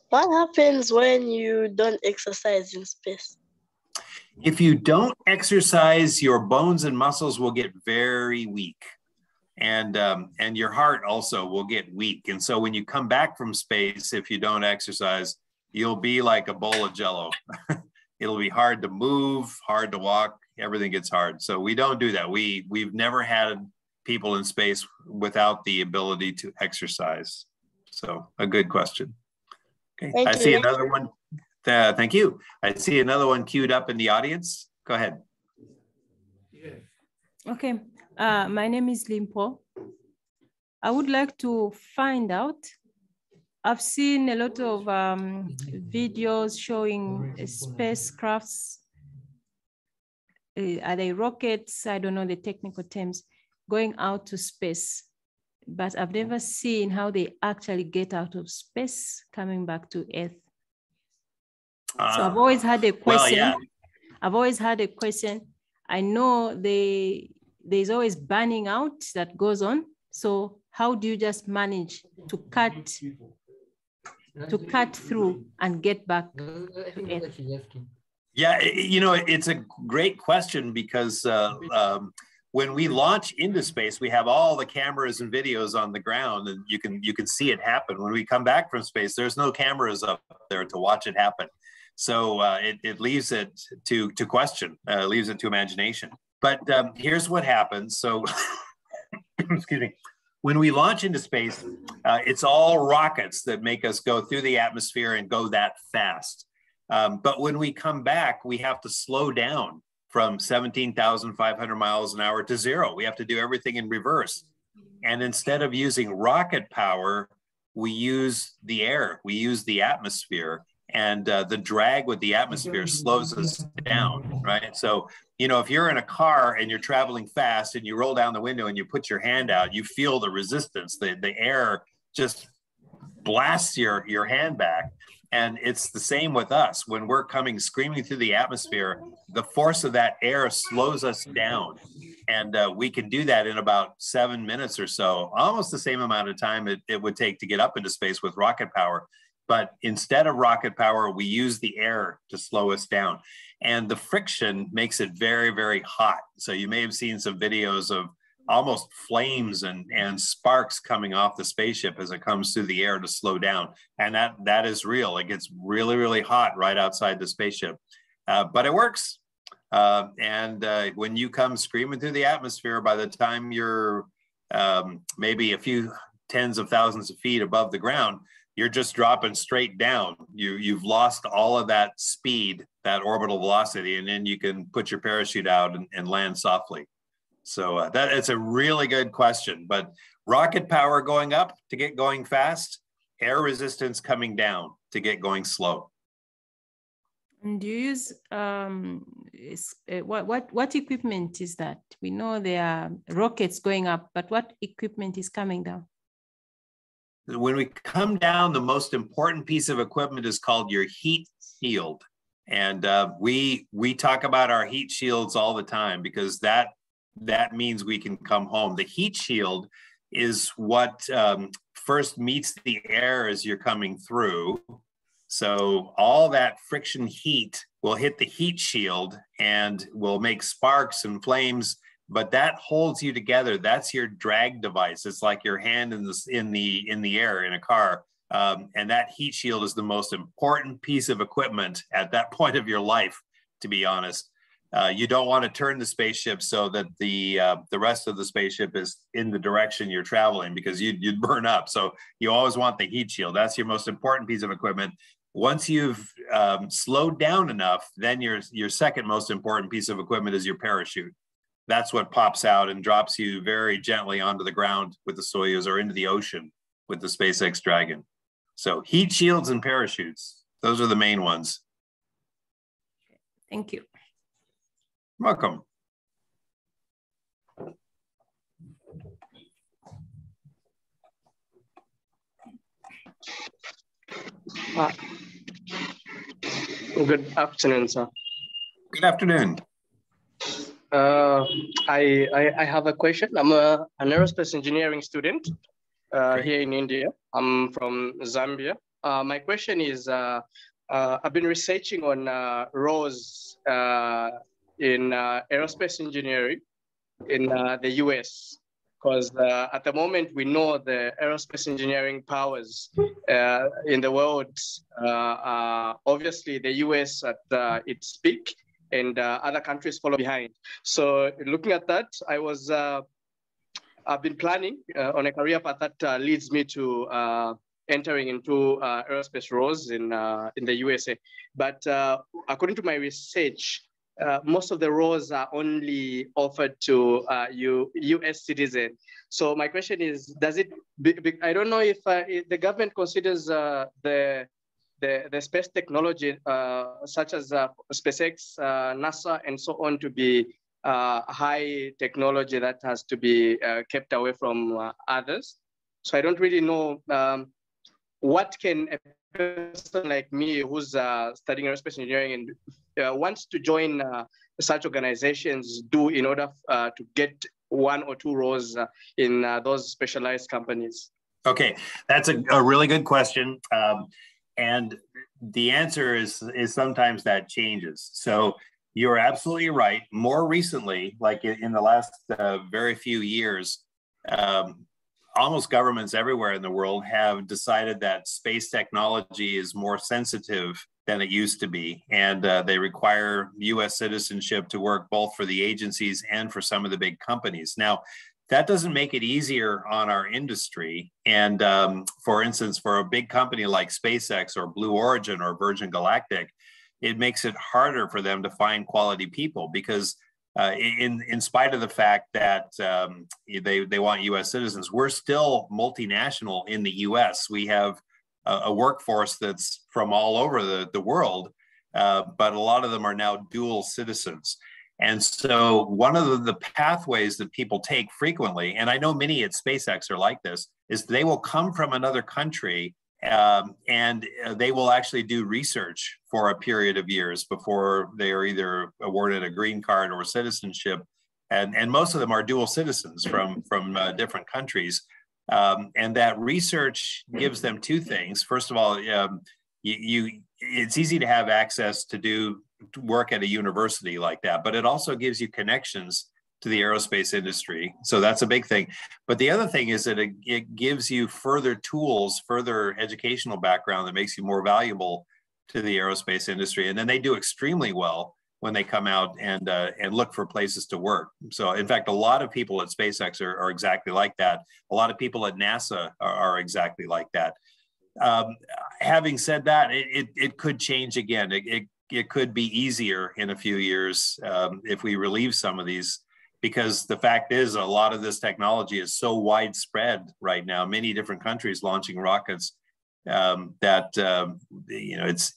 What happens when you don't exercise in space? If you don't exercise, your bones and muscles will get very weak. And, um, and your heart also will get weak. And so when you come back from space, if you don't exercise, you'll be like a bowl of jello. It'll be hard to move, hard to walk, everything gets hard. So we don't do that. We, we've never had people in space without the ability to exercise. So a good question. Okay, Thank I you. see another one. Uh, thank you. I see another one queued up in the audience. Go ahead. Okay, uh, my name is Limpo. I would like to find out, I've seen a lot of um, videos showing spacecrafts, are they rockets? I don't know the technical terms, going out to space. But I've never seen how they actually get out of space, coming back to Earth. Uh, so I've always had a question. Well, yeah. I've always had a question. I know they there's always burning out that goes on. So how do you just manage to cut to cut through and get back Yeah, you know, it's a great question because uh, um, when we launch into space, we have all the cameras and videos on the ground, and you can you can see it happen. When we come back from space, there's no cameras up there to watch it happen. So uh, it, it leaves it to, to question, uh, leaves it to imagination. But um, here's what happens. So, excuse me. When we launch into space, uh, it's all rockets that make us go through the atmosphere and go that fast. Um, but when we come back, we have to slow down from 17,500 miles an hour to zero. We have to do everything in reverse. And instead of using rocket power, we use the air, we use the atmosphere and uh, the drag with the atmosphere slows us down, right? So, you know, if you're in a car and you're traveling fast and you roll down the window and you put your hand out, you feel the resistance. The, the air just blasts your, your hand back. And it's the same with us. When we're coming screaming through the atmosphere, the force of that air slows us down. And uh, we can do that in about seven minutes or so, almost the same amount of time it, it would take to get up into space with rocket power. But instead of rocket power, we use the air to slow us down. And the friction makes it very, very hot. So you may have seen some videos of almost flames and, and sparks coming off the spaceship as it comes through the air to slow down. And that, that is real. It gets really, really hot right outside the spaceship. Uh, but it works. Uh, and uh, when you come screaming through the atmosphere, by the time you're um, maybe a few tens of thousands of feet above the ground, you're just dropping straight down. You, you've lost all of that speed, that orbital velocity, and then you can put your parachute out and, and land softly. So uh, that it's a really good question. But rocket power going up to get going fast, air resistance coming down to get going slow. And do you use um, is, uh, what what what equipment is that? We know there are rockets going up, but what equipment is coming down? When we come down, the most important piece of equipment is called your heat shield, and uh, we we talk about our heat shields all the time because that that means we can come home. The heat shield is what um, first meets the air as you're coming through. So all that friction heat will hit the heat shield and will make sparks and flames, but that holds you together. That's your drag device. It's like your hand in the in the in the air in a car. Um, and that heat shield is the most important piece of equipment at that point of your life, to be honest. Uh, you don't want to turn the spaceship so that the uh, the rest of the spaceship is in the direction you're traveling because you'd, you'd burn up. So you always want the heat shield. That's your most important piece of equipment. Once you've um, slowed down enough, then your your second most important piece of equipment is your parachute. That's what pops out and drops you very gently onto the ground with the Soyuz or into the ocean with the SpaceX Dragon. So heat shields and parachutes, those are the main ones. Thank you. Welcome. Uh, good afternoon, sir. Good afternoon. Uh, I, I, I have a question. I'm a, an aerospace engineering student uh, here in India. I'm from Zambia. Uh, my question is, uh, uh, I've been researching on uh, ROS in uh, aerospace engineering in uh, the US. Because uh, at the moment, we know the aerospace engineering powers uh, in the world, uh, obviously the US at its peak and other countries follow behind. So looking at that, I was, I've been planning on a career path that leads me to entering into uh, aerospace roles in uh, in the USA. But uh, according to my research, uh, most of the roles are only offered to uh, U.S. citizens. So my question is, does it? Be, be, I don't know if, uh, if, the government considers uh, the, the the space technology uh, such as SpaceX, NASA, and so on to be high technology that has to be kept away from others. So I don't really know um, what can a person like me who's studying aerospace engineering and uh, wants to join uh, such organizations do in order uh, to get one or two roles uh, in uh, those specialized companies? Okay, that's a, a really good question. Um, and the answer is, is sometimes that changes. So you're absolutely right. More recently, like in the last uh, very few years, um, almost governments everywhere in the world have decided that space technology is more sensitive than it used to be. And uh, they require US citizenship to work both for the agencies and for some of the big companies. Now, that doesn't make it easier on our industry. And um, for instance, for a big company like SpaceX or Blue Origin or Virgin Galactic, it makes it harder for them to find quality people because uh, in in spite of the fact that um, they they want U.S. citizens, we're still multinational in the U.S. We have a, a workforce that's from all over the the world, uh, but a lot of them are now dual citizens. And so, one of the, the pathways that people take frequently, and I know many at SpaceX are like this, is they will come from another country Um, and uh, they will actually do research for a period of years before they are either awarded a green card or citizenship. And, and most of them are dual citizens from, from uh, different countries. Um, and that research gives them two things. First of all, um, you, you, it's easy to have access to do work at a university like that, but it also gives you connections to the aerospace industry. So that's a big thing. But the other thing is that it, it gives you further tools, further educational background that makes you more valuable to the aerospace industry. And then they do extremely well when they come out and uh, and look for places to work. So in fact, a lot of people at SpaceX are, are exactly like that. A lot of people at NASA are, are exactly like that. Um, having said that, it, it, it, could change again. It, it, it could be easier in a few years um, if we relieve some of these because the fact is a lot of this technology is so widespread right now. Many different countries launching rockets um, that um, you know it's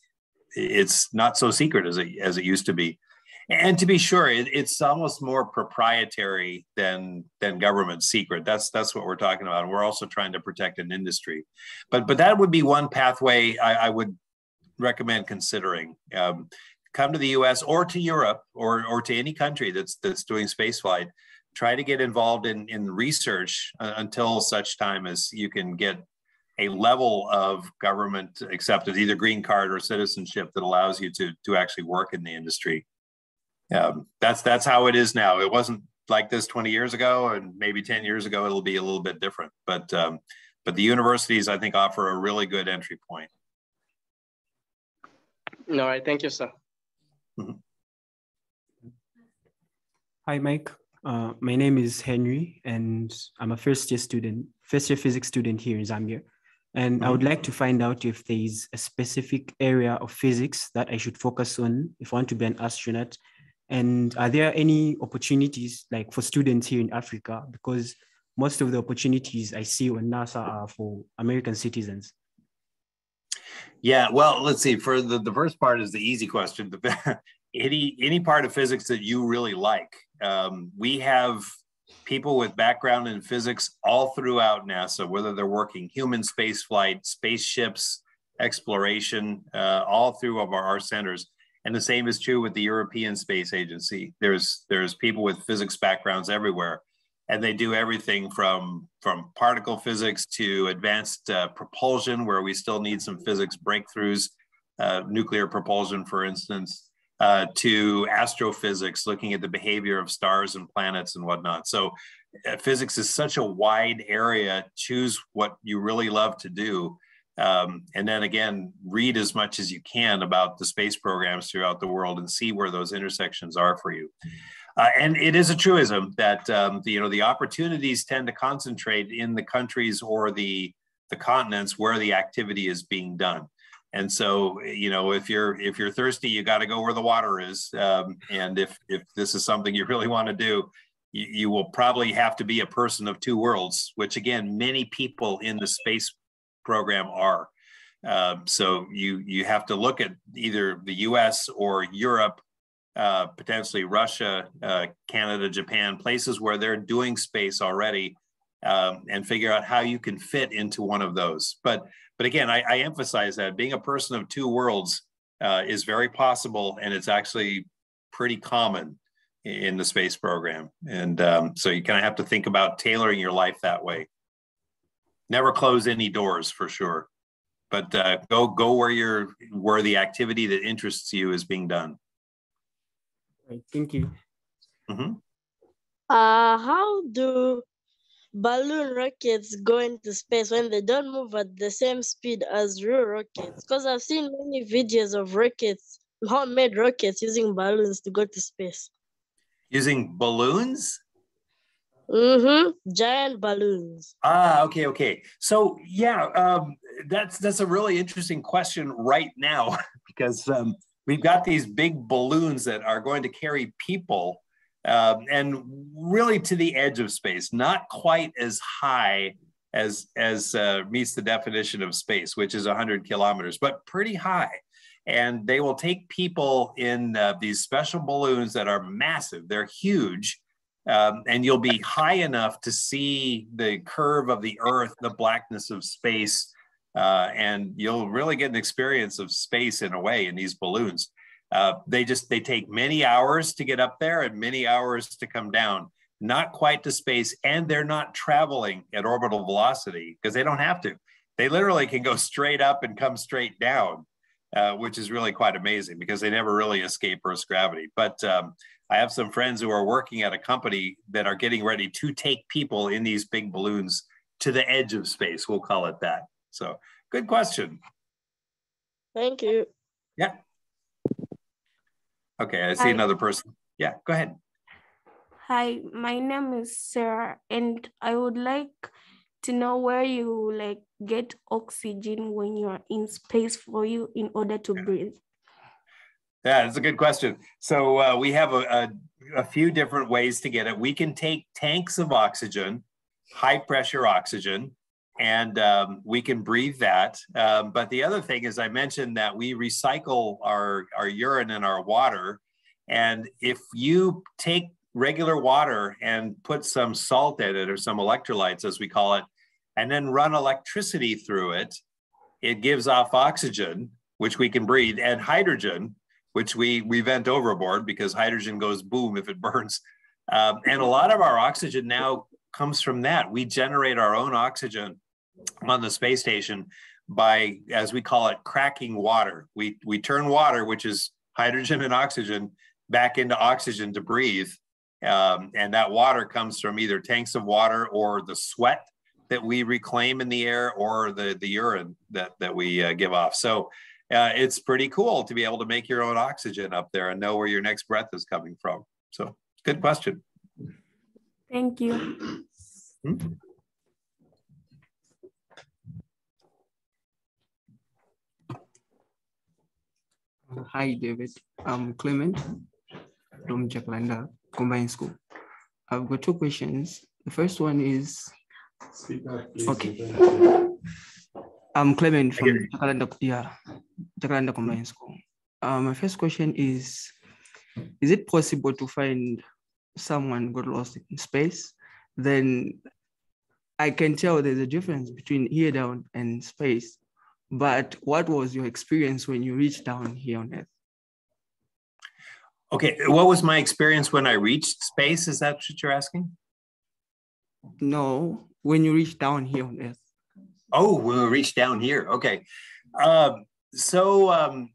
it's not so secret as it as it used to be. And to be sure it, it's almost more proprietary than than government secret. That's that's what we're talking about. And we're also trying to protect an industry. But but that would be one pathway i, I would recommend considering. Um, come to the US or to Europe or, or to any country that's, that's doing spaceflight, try to get involved in, in research uh, until such time as you can get a level of government acceptance, either green card or citizenship that allows you to, to actually work in the industry. Um, that's, that's how it is now. It wasn't like this 20 years ago and maybe 10 years ago, it'll be a little bit different. But, um, but the universities, I think, offer a really good entry point. All right, thank you, sir. Hi, Mike. Uh, my name is Henry, and I'm a first year student, first year physics student here in Zambia. And I would mm-hmm. like to find out if there is a specific area of physics that I should focus on if I want to be an astronaut. And are there any opportunities like for students here in Africa? Because most of the opportunities I see on NASA are for American citizens. Yeah, well, let's see. For the, the first part is the easy question. The, any any part of physics that you really like. Um, we have people with background in physics all throughout NASA, whether they're working human space flight, spaceships, exploration, uh, all through of our, our centers. And the same is true with the European Space Agency. There's there's people with physics backgrounds everywhere and they do everything from from particle physics to advanced uh, propulsion where we still need some physics breakthroughs uh, nuclear propulsion for instance uh, to astrophysics looking at the behavior of stars and planets and whatnot. So uh, physics is such a wide area. Choose what you really love to do. Um, and then again read as much as you can about the space programs throughout the world and see where those intersections are for you uh, and it is a truism that um, the, you know the opportunities tend to concentrate in the countries or the the continents where the activity is being done. And so, you know, if you're if you're thirsty, you got to go where the water is. Um, and if if this is something you really want to do, you, you, will probably have to be a person of two worlds, which again, many people in the space program are. Uh, so you you have to look at either the U.S. or Europe uh, potentially Russia, uh, Canada, Japan, places where they're doing space already, um, and figure out how you can fit into one of those. But but again, I, I emphasize that being a person of two worlds uh, is very possible, and it's actually pretty common in the space program. And um, so you kind of have to think about tailoring your life that way. Never close any doors for sure, but uh, go go where you're where the activity that interests you is being done. Right, thank you. Mm-hmm. Uh, how do balloon rockets go into space when they don't move at the same speed as real rockets? Because I've seen many videos of rockets, homemade rockets using balloons to go to space. Using balloons? Mm-hmm. Giant balloons. Ah, okay, okay. So yeah, um, that's that's a really interesting question right now because um, we've got these big balloons that are going to carry people um, and really to the edge of space, not quite as high as as uh, meets the definition of space, which is 100 kilometers, but pretty high. And they will take people in uh, these special balloons that are massive. They're huge. Um, and you'll be high enough to see the curve of the earth, the blackness of space, Uh, and you'll really get an experience of space in a way in these balloons. Uh, they just, they take many hours to get up there and many hours to come down, not quite to space. And they're not traveling at orbital velocity because they don't have to. They literally can go straight up and come straight down, uh, which is really quite amazing because they never really escape Earth's gravity. But um, I have some friends who are working at a company that are getting ready to take people in these big balloons to the edge of space. We'll call it that. So good question. Thank you. Yeah. Okay, I see Hi. another person. Yeah, go ahead. Hi, my name is Sarah, and I would like to know where you like get oxygen when you're in space for you in order to breathe. Yeah, that's a good question. So uh, we have a, a, a few different ways to get it. We can take tanks of oxygen, high pressure oxygen, and um, we can breathe that. Um, but the other thing is I mentioned that we recycle our, our urine and our water. And if you take regular water and put some salt in it or some electrolytes, as we call it, and then run electricity through it, it gives off oxygen, which we can breathe, and hydrogen, which we, we vent overboard because hydrogen goes boom if it burns. Um, and a lot of our oxygen now comes from that. We generate our own oxygen on the space station by, as we call it, cracking water. We, we turn water, which is hydrogen and oxygen, back into oxygen to breathe. Um, and that water comes from either tanks of water or the sweat that we reclaim in the air or the, the urine that, that we uh, give off. So uh, it's pretty cool to be able to make your own oxygen up there and know where your next breath is coming from. So good question. Thank you. Hmm? Hi, David. I'm Clement from Jacaranda Combined School. I've got two questions. The first one is okay. I'm Clement from Jacaranda, yeah, Jacaranda Combined School. Uh, my first question is Is it possible to find someone got lost in space? Then I can tell there's a difference between here down and space. But what was your experience when you reached down here on Earth? Okay, what was my experience when I reached space? Is that what you're asking? No, when you reached down here on Earth. Oh, when we reached down here. Okay. Um, so um,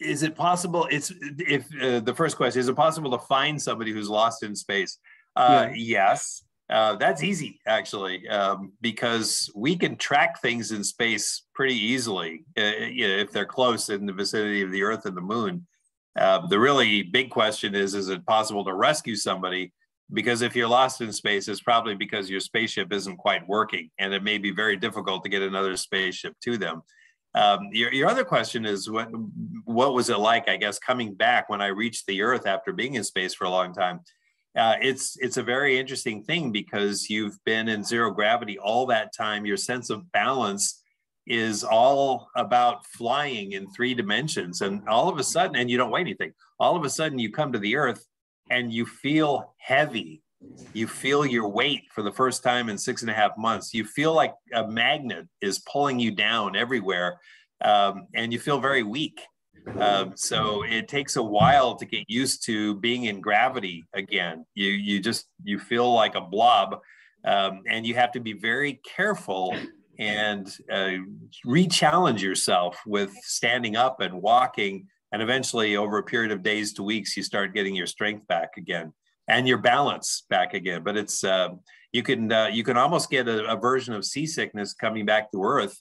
is it possible? It's if uh, the first question is it possible to find somebody who's lost in space? Uh, Yes, uh, that's easy actually, um, because we can track things in space pretty easily uh, you know, if they're close in the vicinity of the Earth and the Moon. Uh, the really big question is: Is it possible to rescue somebody? Because if you're lost in space, it's probably because your spaceship isn't quite working, and it may be very difficult to get another spaceship to them. Um, your, your other question is what what was it like? I guess coming back when I reached the Earth after being in space for a long time. Uh, it's it's a very interesting thing because you've been in zero gravity all that time. Your sense of balance is all about flying in three dimensions, and all of a sudden, and you don't weigh anything. All of a sudden, you come to the Earth and you feel heavy. You feel your weight for the first time in six and a half months. You feel like a magnet is pulling you down everywhere, um, and you feel very weak. Um, so it takes a while to get used to being in gravity again. You you just you feel like a blob, um, and you have to be very careful and uh, re-challenge yourself with standing up and walking. And eventually, over a period of days to weeks, you start getting your strength back again and your balance back again. But it's uh, you can uh, you can almost get a, a version of seasickness coming back to Earth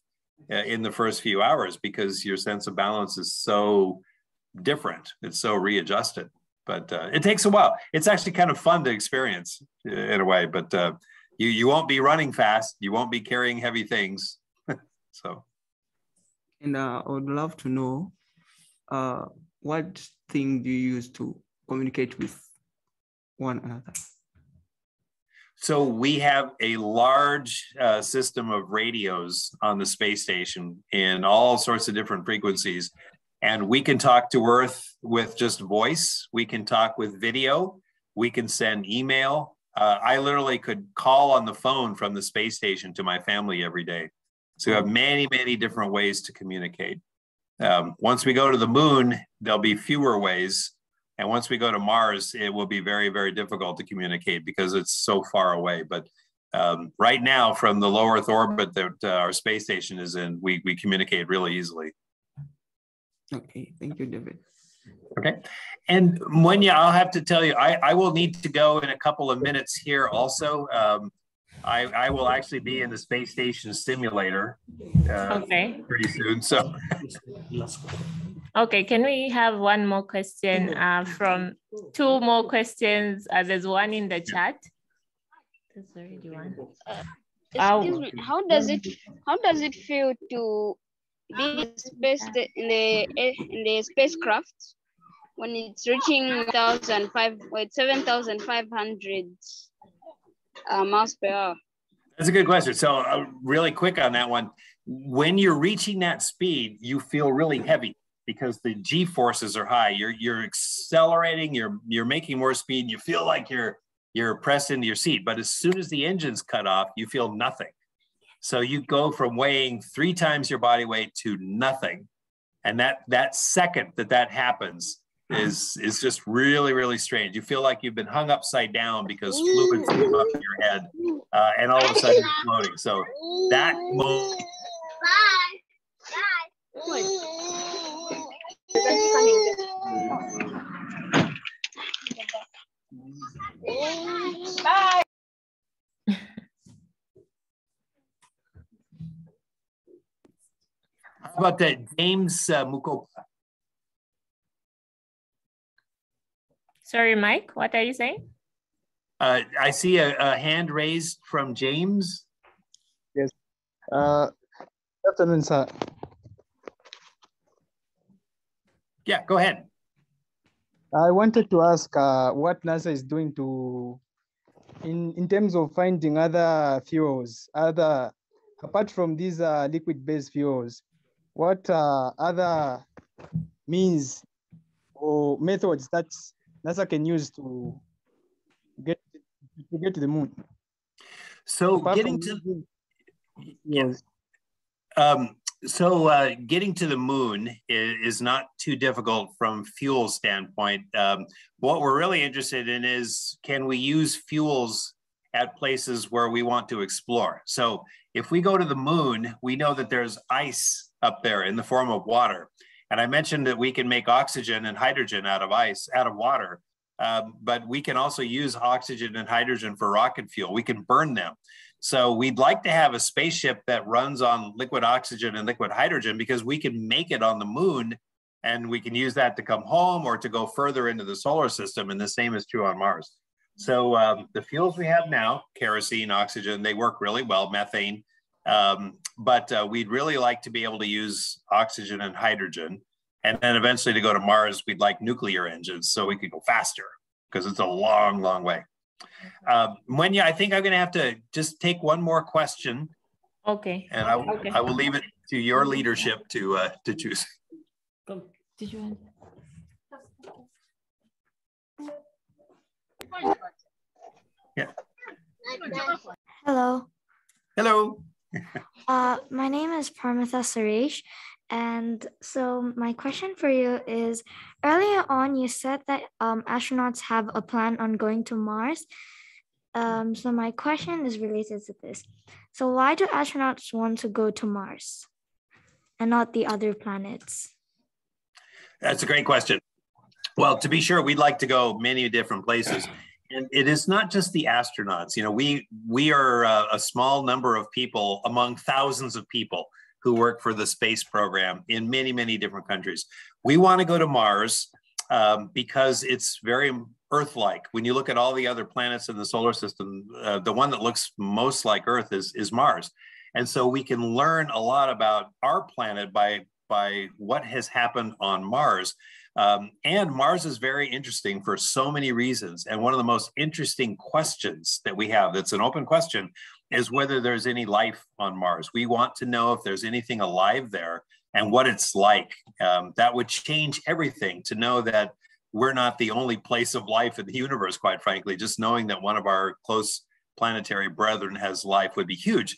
in the first few hours because your sense of balance is so different. It's so readjusted. But uh, it takes a while. It's actually kind of fun to experience uh, in a way. But uh, you you won't be running fast. You won't be carrying heavy things. so. And uh, I would love to know uh, what thing do you use to communicate with one another? So we have a large uh, system of radios on the space station in all sorts of different frequencies. And we can talk to Earth with just voice. We can talk with video. We can send email. Uh, I literally could call on the phone from the space station to my family every day. So you have many, many different ways to communicate. Um, once we go to the moon, there'll be fewer ways. And once we go to Mars, it will be very, very difficult to communicate because it's so far away. But um, right now, from the low Earth orbit that uh, our space station is in, we, we communicate really easily. Okay, thank you, David. Okay. And Mwenya, I'll have to tell you, I, I will need to go in a couple of minutes here also. Um, I, I will actually be in the space station simulator uh, Okay. pretty soon. So Okay, can we have one more question uh, from two more questions? Uh, there's one in the chat. There's already one. Uh, excuse me, how does it how does it feel to be in the space in the in the spacecraft when it's reaching thousand five wait seven thousand five hundred uh, miles per hour? That's a good question. So, uh, really quick on that one. When you're reaching that speed, you feel really heavy because the g forces are high. You're you're accelerating. You're you're making more speed. You feel like you're you're pressed into your seat. But as soon as the engine's cut off, you feel nothing. So you go from weighing three times your body weight to nothing, and that that second that that happens is is just really really strange. You feel like you've been hung upside down because fluids came up in your head, uh, and all of a sudden you're floating. So that moment. Bye. How about that, James uh, Mukopa? Sorry, Mike, what are you saying? Uh, I see a, a hand raised from James. Yes. Uh, good afternoon, sir. Yeah, go ahead. I wanted to ask uh, what NASA is doing to, in, in terms of finding other fuels, other, apart from these uh, liquid-based fuels, what uh, other means or methods that NASA can use to get to get to the moon? So Apart getting to yes. Um, so uh, getting to the moon is, not too difficult from fuel standpoint. Um, what we're really interested in is can we use fuels at places where we want to explore? So if we go to the moon, we know that there's ice up there in the form of water. And I mentioned that we can make oxygen and hydrogen out of ice, out of water. Um, but we can also use oxygen and hydrogen for rocket fuel. We can burn them. So we'd like to have a spaceship that runs on liquid oxygen and liquid hydrogen because we can make it on the moon and we can use that to come home or to go further into the solar system. And the same is true on Mars. So um, the fuels we have now, kerosene, oxygen, they work really well, methane. Um, but uh, we'd really like to be able to use oxygen and hydrogen. And then eventually to go to Mars, we'd like nuclear engines so we could go faster because it's a long, long way. Um, Mwenya, I think I'm going to have to just take one more question, Okay. and I, Okay. I will leave it to your leadership to uh, to choose. Did you? Yeah. Hello. Hello. Uh, my name is Parmitha Suresh. And so my question for you is earlier on you said that um, astronauts have a plan on going to Mars. Um, so my question is related to this. So why do astronauts want to go to Mars and not the other planets? That's a great question. Well, to be sure, we'd like to go many different places. And it is not just the astronauts. You know, we we are uh, a small number of people among thousands of people who work for the space program in many, many different countries. We want to go to Mars um, because it's very Earth-like. When you look at all the other planets in the solar system, uh, the one that looks most like Earth is, is Mars. And so we can learn a lot about our planet by, by what has happened on Mars. Um, and Mars is very interesting for so many reasons. And one of the most interesting questions that we have that's an open question is whether there's any life on Mars. We want to know if there's anything alive there and what it's like. Um, that would change everything to know that we're not the only place of life in the universe, quite frankly. Just knowing that one of our close planetary brethren has life would be huge.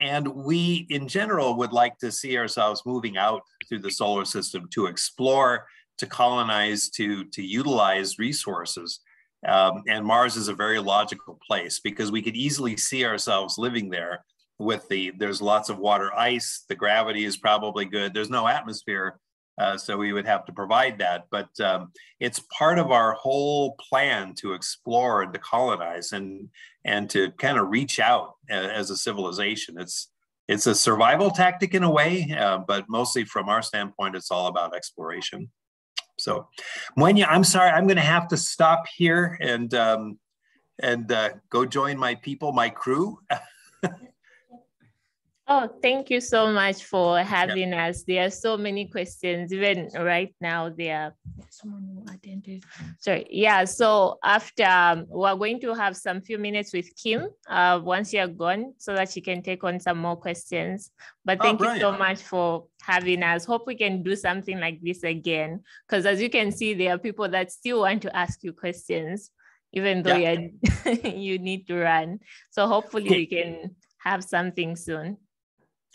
and we, in general, would like to see ourselves moving out through the solar system to explore, to colonize, to, to utilize resources. Um, and Mars is a very logical place because we could easily see ourselves living there with the, there's lots of water ice, the gravity is probably good, there's no atmosphere, uh, so we would have to provide that. But um, it's part of our whole plan to explore and to colonize and and to kind of reach out as a civilization. It's it's a survival tactic in a way, uh, but mostly from our standpoint, it's all about exploration. So, Mwenya, I'm sorry, I'm going to have to stop here and um, and uh, go join my people, my crew. Oh, thank you so much for having yeah. us. There are so many questions, even right now. There, someone who attended. Sorry, yeah. So after um, we're going to have some few minutes with Kim. Uh, once you're gone, so that she can take on some more questions. But oh, thank oh, you so much for having us. Hope we can do something like this again. Because as you can see, there are people that still want to ask you questions, even though yeah. you need to run. So hopefully we can have something soon.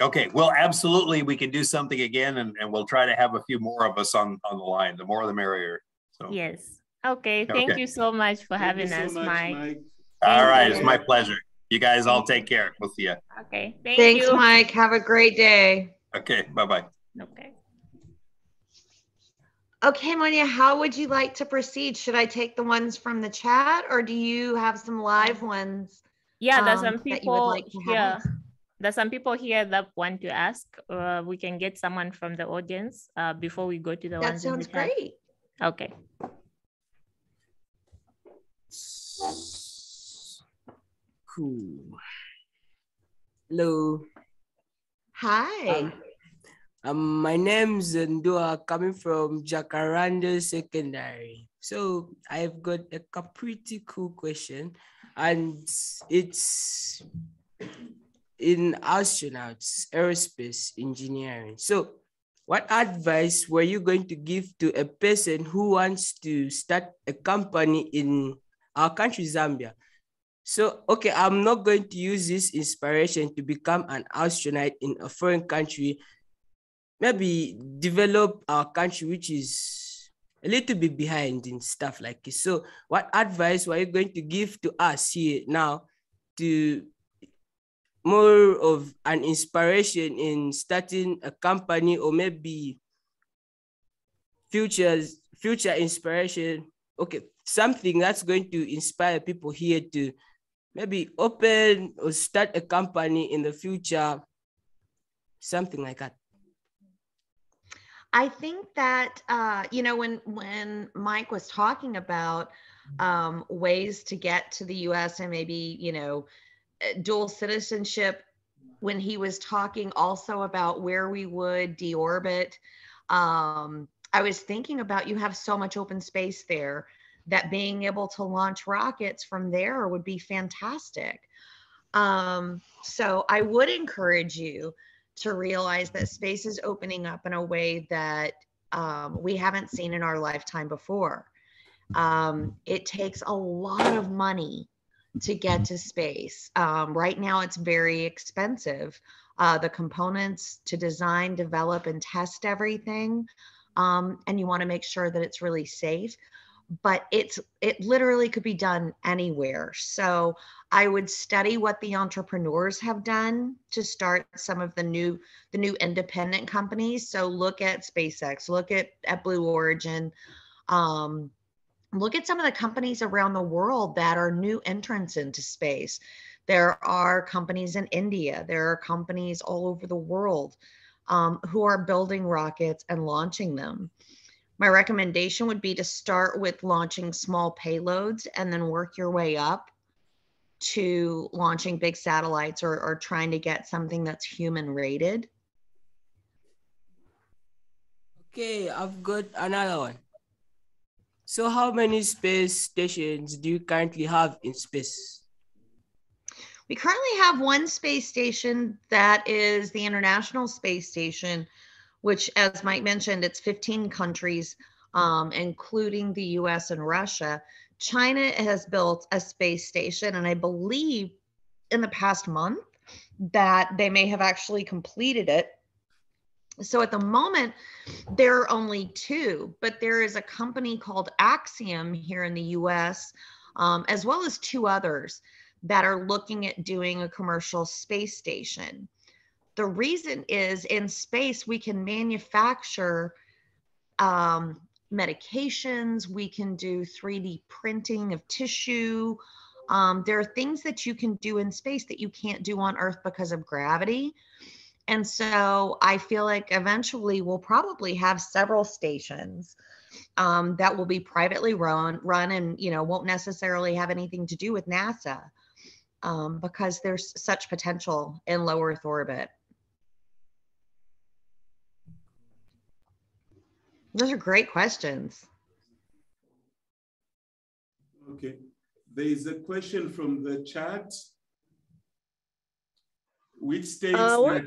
Okay, well, absolutely, we can do something again, and, and we'll try to have a few more of us on on the line. The more, the merrier. So yes. Okay. Thank okay. you so much for thank having so us, much, Mike. Mike. All right, you. it's my pleasure. You guys all take care. We'll see you. Okay. Thank Thanks, you. Mike. Have a great day. Okay. Bye bye. Okay. Okay, Mwenya, how would you like to proceed? Should I take the ones from the chat or do you have some live ones? Yeah, there's um, some people like here. There's some people here that want to ask. Uh, we can get someone from the audience uh, before we go to the that ones sounds in the great. Okay. Cool. Hello. Hi. Um, um, my name's Ndua, coming from Jacaranda Secondary. So I've got a pretty cool question, and it's in astronauts, aerospace engineering. So what advice were you going to give to a person who wants to start a company in our country, Zambia? So, okay, I'm not going to use this inspiration to become an astronaut in a foreign country. Maybe develop our country, which is a little bit behind in stuff like this. So, what advice were you going to give to us here now to more of an inspiration in starting a company or maybe futures future inspiration. Okay something that's going to inspire people here to maybe open or start a company in the future something like that. I think that uh, you know when when mike was talking about um, ways to get to the us and maybe you know dual citizenship when he was talking also about where we would deorbit. Um, I was thinking about you have so much open space there that being able to launch rockets from there would be fantastic. Um, so I would encourage you to realize that space is opening up in a way that um, we haven't seen in our lifetime before. Um, it takes a lot of money to get to space. Um, right now, it's very expensive. Uh, the components to design, develop, and test everything, um, and you want to make sure that it's really safe. But it's it literally could be done anywhere. So I would study what the entrepreneurs have done to start some of the new the new independent companies. So look at SpaceX, look at at Blue Origin. Um, look at some of the companies around the world that are new entrants into space. There are companies in India, there are companies all over the world um, who are building rockets and launching them. My recommendation would be to start with launching small payloads and then work your way up to launching big satellites or, or trying to get something that's human rated. Okay, I've got another one. So how many space stations do you currently have in space? We currently have one space station that is the International Space Station, which, as Mike mentioned, it's 15 countries, um, including the US and Russia. China has built a space station, and I believe in the past month, that they may have actually completed it. So at the moment, there are only two, but there is a company called Axiom here in the US, um, as well as two others that are looking at doing a commercial space station. The reason is in space, we can manufacture um, medications, we can do 3D printing of tissue. Um, there are things that you can do in space that you can't do on Earth because of gravity. And so I feel like eventually we'll probably have several stations um, that will be privately run, run, and you know won't necessarily have anything to do with NASA um, because there's such potential in low Earth orbit. Those are great questions. Okay. There is a question from the chat. Which states Uh,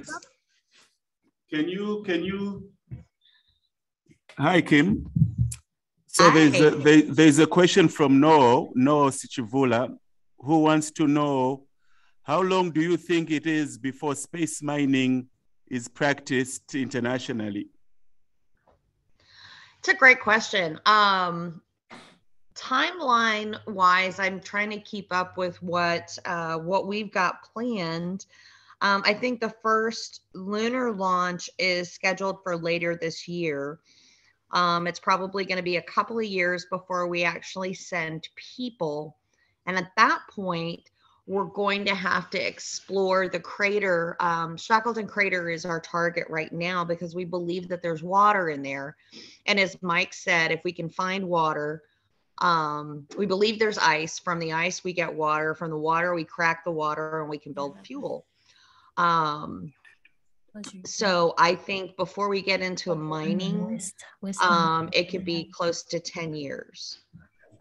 can you can you Hi Kim. So there's a there, there's a question from Noah, Noah Sichivula, who wants to know how long do you think it is before space mining is practiced internationally? It's a great question. Um, timeline wise, I'm trying to keep up with what uh, what we've got planned. Um, I think the first lunar launch is scheduled for later this year. Um, it's probably going to be a couple of years before we actually send people. And at that point, we're going to have to explore the crater. Um, Shackleton Crater is our target right now because we believe that there's water in there. And as Mike said, if we can find water, um, we believe there's ice. From the ice, we get water. From the water, we crack the water and we can build fuel. Um, so I think before we get into a mining, um, it could be close to 10 years.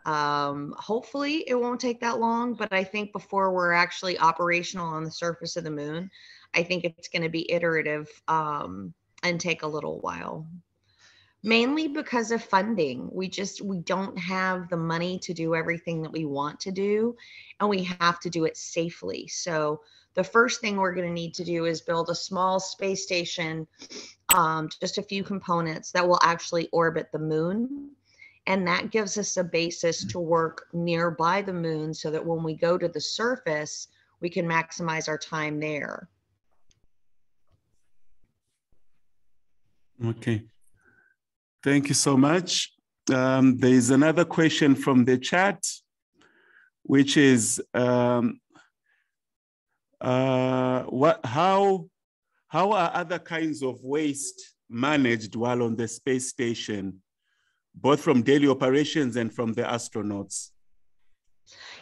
Um, hopefully it won't take that long, but I think before we're actually operational on the surface of the moon, I think it's going to be iterative um, and take a little while. Mainly because of funding. We just we don't have the money to do everything that we want to do, and we have to do it safely. So the first thing we're going to need to do is build a small space station, um, just a few components that will actually orbit the moon. And that gives us a basis to work nearby the moon so that when we go to the surface, we can maximize our time there. Okay. Thank you so much. Um, there is another question from the chat, which is um, uh, what, how, how are other kinds of waste managed while on the space station, both from daily operations and from the astronauts?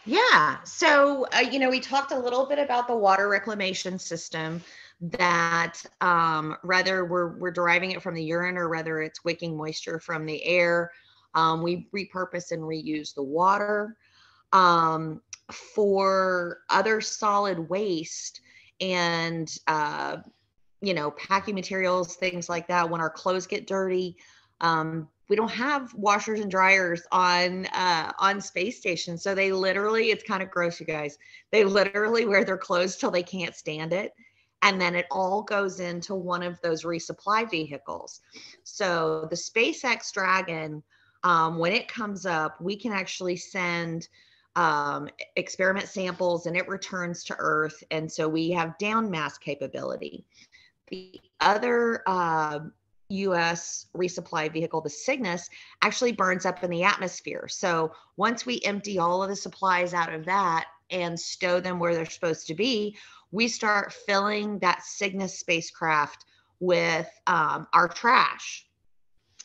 Yeah. So, uh, you know, we talked a little bit about the water reclamation system that um, whether we're, we're deriving it from the urine or whether it's wicking moisture from the air, um, we repurpose and reuse the water. Um, for other solid waste and, uh, you know, packing materials, things like that, when our clothes get dirty, um, we don't have washers and dryers on uh, on space station so they literally it's kind of gross you guys. They literally wear their clothes till they can't stand it and then it all goes into one of those resupply vehicles. So the spacex dragon um, when it comes up we can actually send um, experiment samples and it returns to earth and so we have down mass capability the other uh, US resupply vehicle, the Cygnus, actually burns up in the atmosphere. So once we empty all of the supplies out of that and stow them where they're supposed to be, we start filling that Cygnus spacecraft with um, our trash.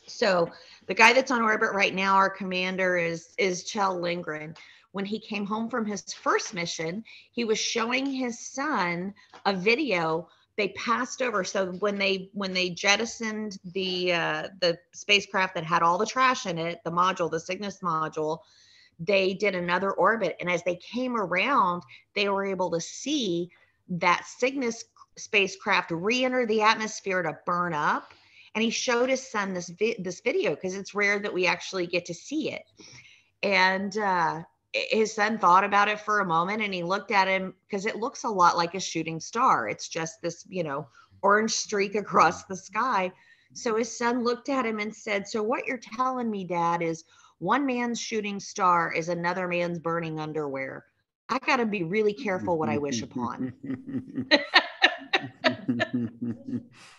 So the guy that's on orbit right now, our commander is is Kjell Lindgren. When he came home from his first mission, he was showing his son a video they passed over. So when they when they jettisoned the uh, the spacecraft that had all the trash in it the module the cygnus module they did another orbit. And as they came around they were able to see that cygnus spacecraft re-enter the atmosphere to burn up. And he showed his son this vi- this video because it's rare that we actually get to see it. And uh, his son thought about it for a moment and he looked at him because it looks a lot like a shooting star. It's just this, you know, orange streak across the sky. So his son looked at him and said, So what you're telling me, dad, is one man's shooting star is another man's burning underwear. I got to be really careful what I wish upon.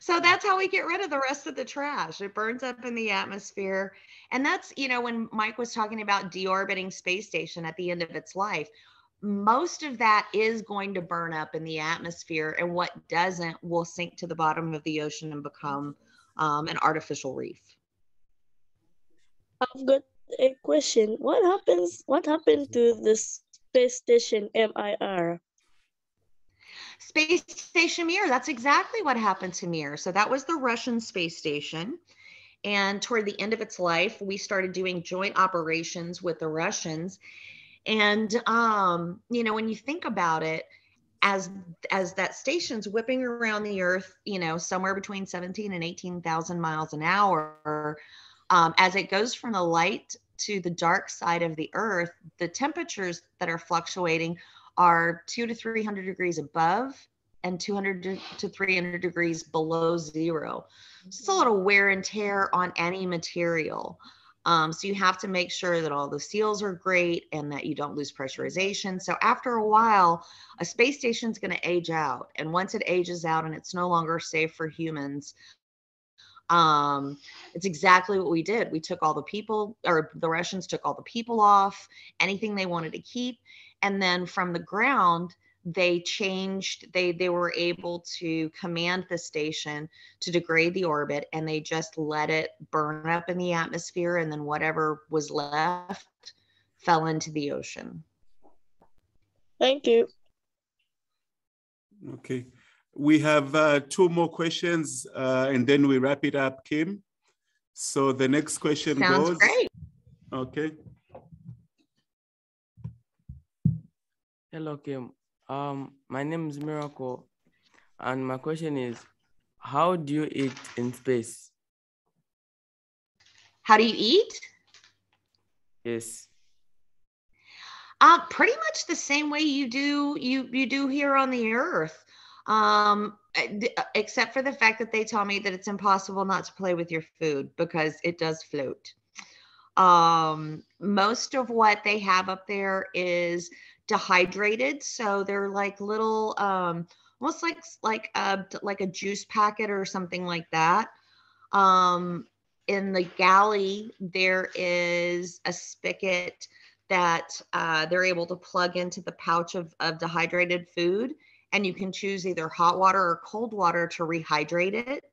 so that's how we get rid of the rest of the trash. It burns up in the atmosphere. And that's, you know, when Mike was talking about deorbiting space station at the end of its life, most of that is going to burn up in the atmosphere. And what doesn't will sink to the bottom of the ocean and become um, an artificial reef. I've got a question. What happens? What happened to the space station MIR? Space Station Mir, that's exactly what happened to Mir. So that was the Russian space station. And toward the end of its life, we started doing joint operations with the Russians. And um, you know, when you think about it, as as that station's whipping around the earth, you know, somewhere between 17 and 18,000 miles an hour, um, as it goes from the light to the dark side of the earth, the temperatures that are fluctuating are two to 300 degrees above and 200 to 300 degrees below zero. So it's a lot of wear and tear on any material. Um, so you have to make sure that all the seals are great and that you don't lose pressurization. So after a while, a space station is going to age out. And once it ages out and it's no longer safe for humans, um, it's exactly what we did. We took all the people, or the Russians took all the people off, anything they wanted to keep. And then from the ground, they changed they they were able to command the station to degrade the orbit and they just let it burn up in the atmosphere and then whatever was left fell into the ocean. Thank you. Okay. We have uh, two more questions uh, and then we wrap it up kim. So the next question Sounds goes great. okay Hello, Kim. Um, my name is Miracle, and my question is, how do you eat in space? how do you eat Yes. Uh, pretty much the same way you do you you do here on the earth. Um, except for the fact that they tell me that it's impossible not to play with your food because it does float. Um, most of what they have up there is dehydrated, so they're like little um almost like like a like a juice packet or something like that. Um, in the galley, there is a spigot that uh, they're able to plug into the pouch of, of dehydrated food, and you can choose either hot water or cold water to rehydrate it.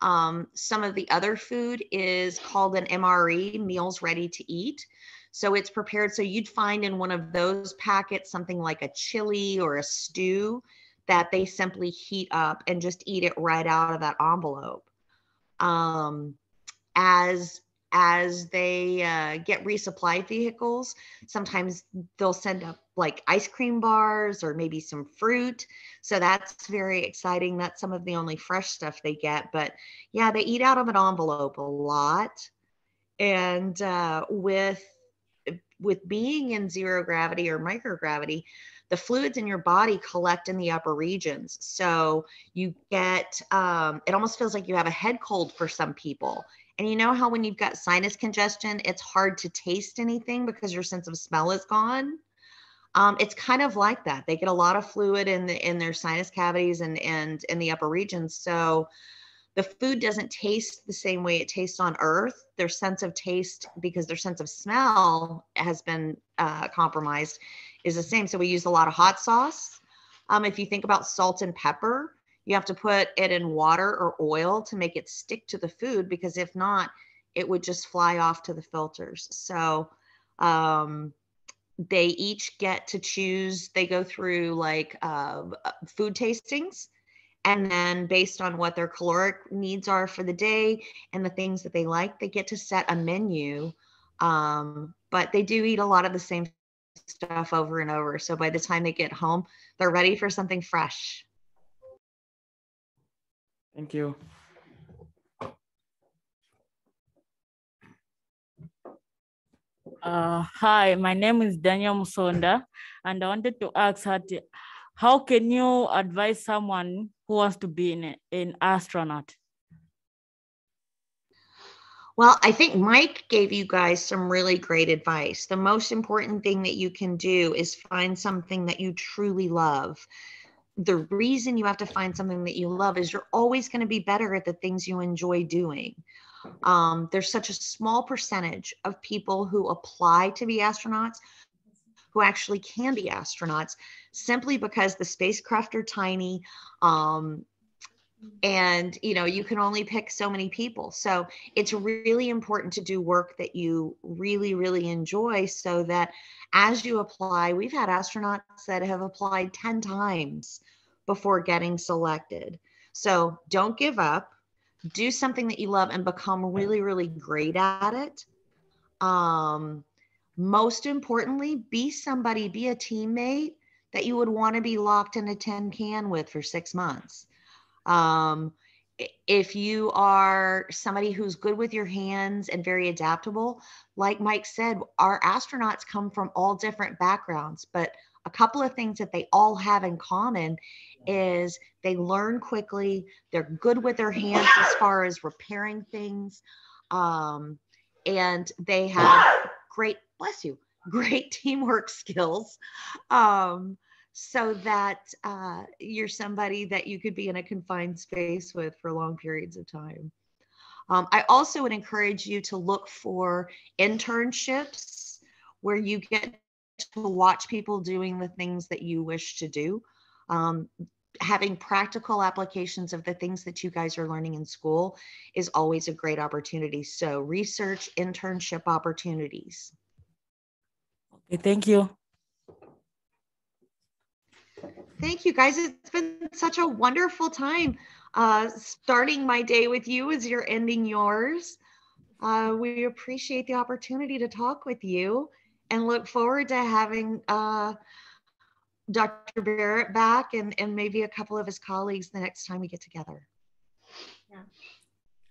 Um, some of the other food is called an MRE, meals ready to eat. So it's prepared. So you'd find in one of those packets something like a chili or a stew that they simply heat up and just eat it right out of that envelope. Um, as as they uh, get resupply vehicles, sometimes they'll send up like ice cream bars or maybe some fruit. So that's very exciting. That's some of the only fresh stuff they get. But yeah, they eat out of an envelope a lot. And uh, with with being in zero gravity or microgravity, the fluids in your body collect in the upper regions. So you get, um, it almost feels like you have a head cold for some people. And you know how when you've got sinus congestion, it's hard to taste anything because your sense of smell is gone. Um, it's kind of like that. They get a lot of fluid in the in their sinus cavities and and in the upper regions. So the food doesn't taste the same way it tastes on earth. Their sense of taste because their sense of smell has been uh, compromised is the same. So we use a lot of hot sauce. Um, if you think about salt and pepper you have to put it in water or oil to make it stick to the food because if not it would just fly off to the filters. So um, they each get to choose. They go through like uh, food tastings and then based on what their caloric needs are for the day and the things that they like they get to set a menu um, but they do eat a lot of the same stuff over and over so by the time they get home they're ready for something fresh Thank you. Uh, hi, my name is Daniel Musonda, and I wanted to ask how, to, how can you advise someone who wants to be an, astronaut? Well, I think Mike gave you guys some really great advice. The most important thing that you can do is find something that you truly love. The reason you have to find something that you love is you're always going to be better at the things you enjoy doing. Um, there's such a small percentage of people who apply to be astronauts who actually can be astronauts simply because the spacecraft are tiny. Um, and you know you can only pick so many people. So it's really important to do work that you really really enjoy so that as you apply we've had astronauts that have applied 10 times before getting selected. So don't give up. Do something that you love and become really really great at it. Um most importantly be somebody be a teammate that you would want to be locked in a tin can with for six months. Um, if you are somebody who's good with your hands and very adaptable, like Mike said, our astronauts come from all different backgrounds, but a couple of things that they all have in common is they learn quickly, they're good with their hands as far as repairing things, um, and they have great, bless you, great teamwork skills. Um, so that uh, you're somebody that you could be in a confined space with for long periods of time. Um, I also would encourage you to look for internships where you get to watch people doing the things that you wish to do. Um, having practical applications of the things that you guys are learning in school is always a great opportunity. So, research, internship opportunities. Okay, thank you. Thank you guys. It's been such a wonderful time uh, starting my day with you as you're ending yours. Uh, we appreciate the opportunity to talk with you and look forward to having uh, Dr. Barratt back and, and maybe a couple of his colleagues the next time we get together. Yeah.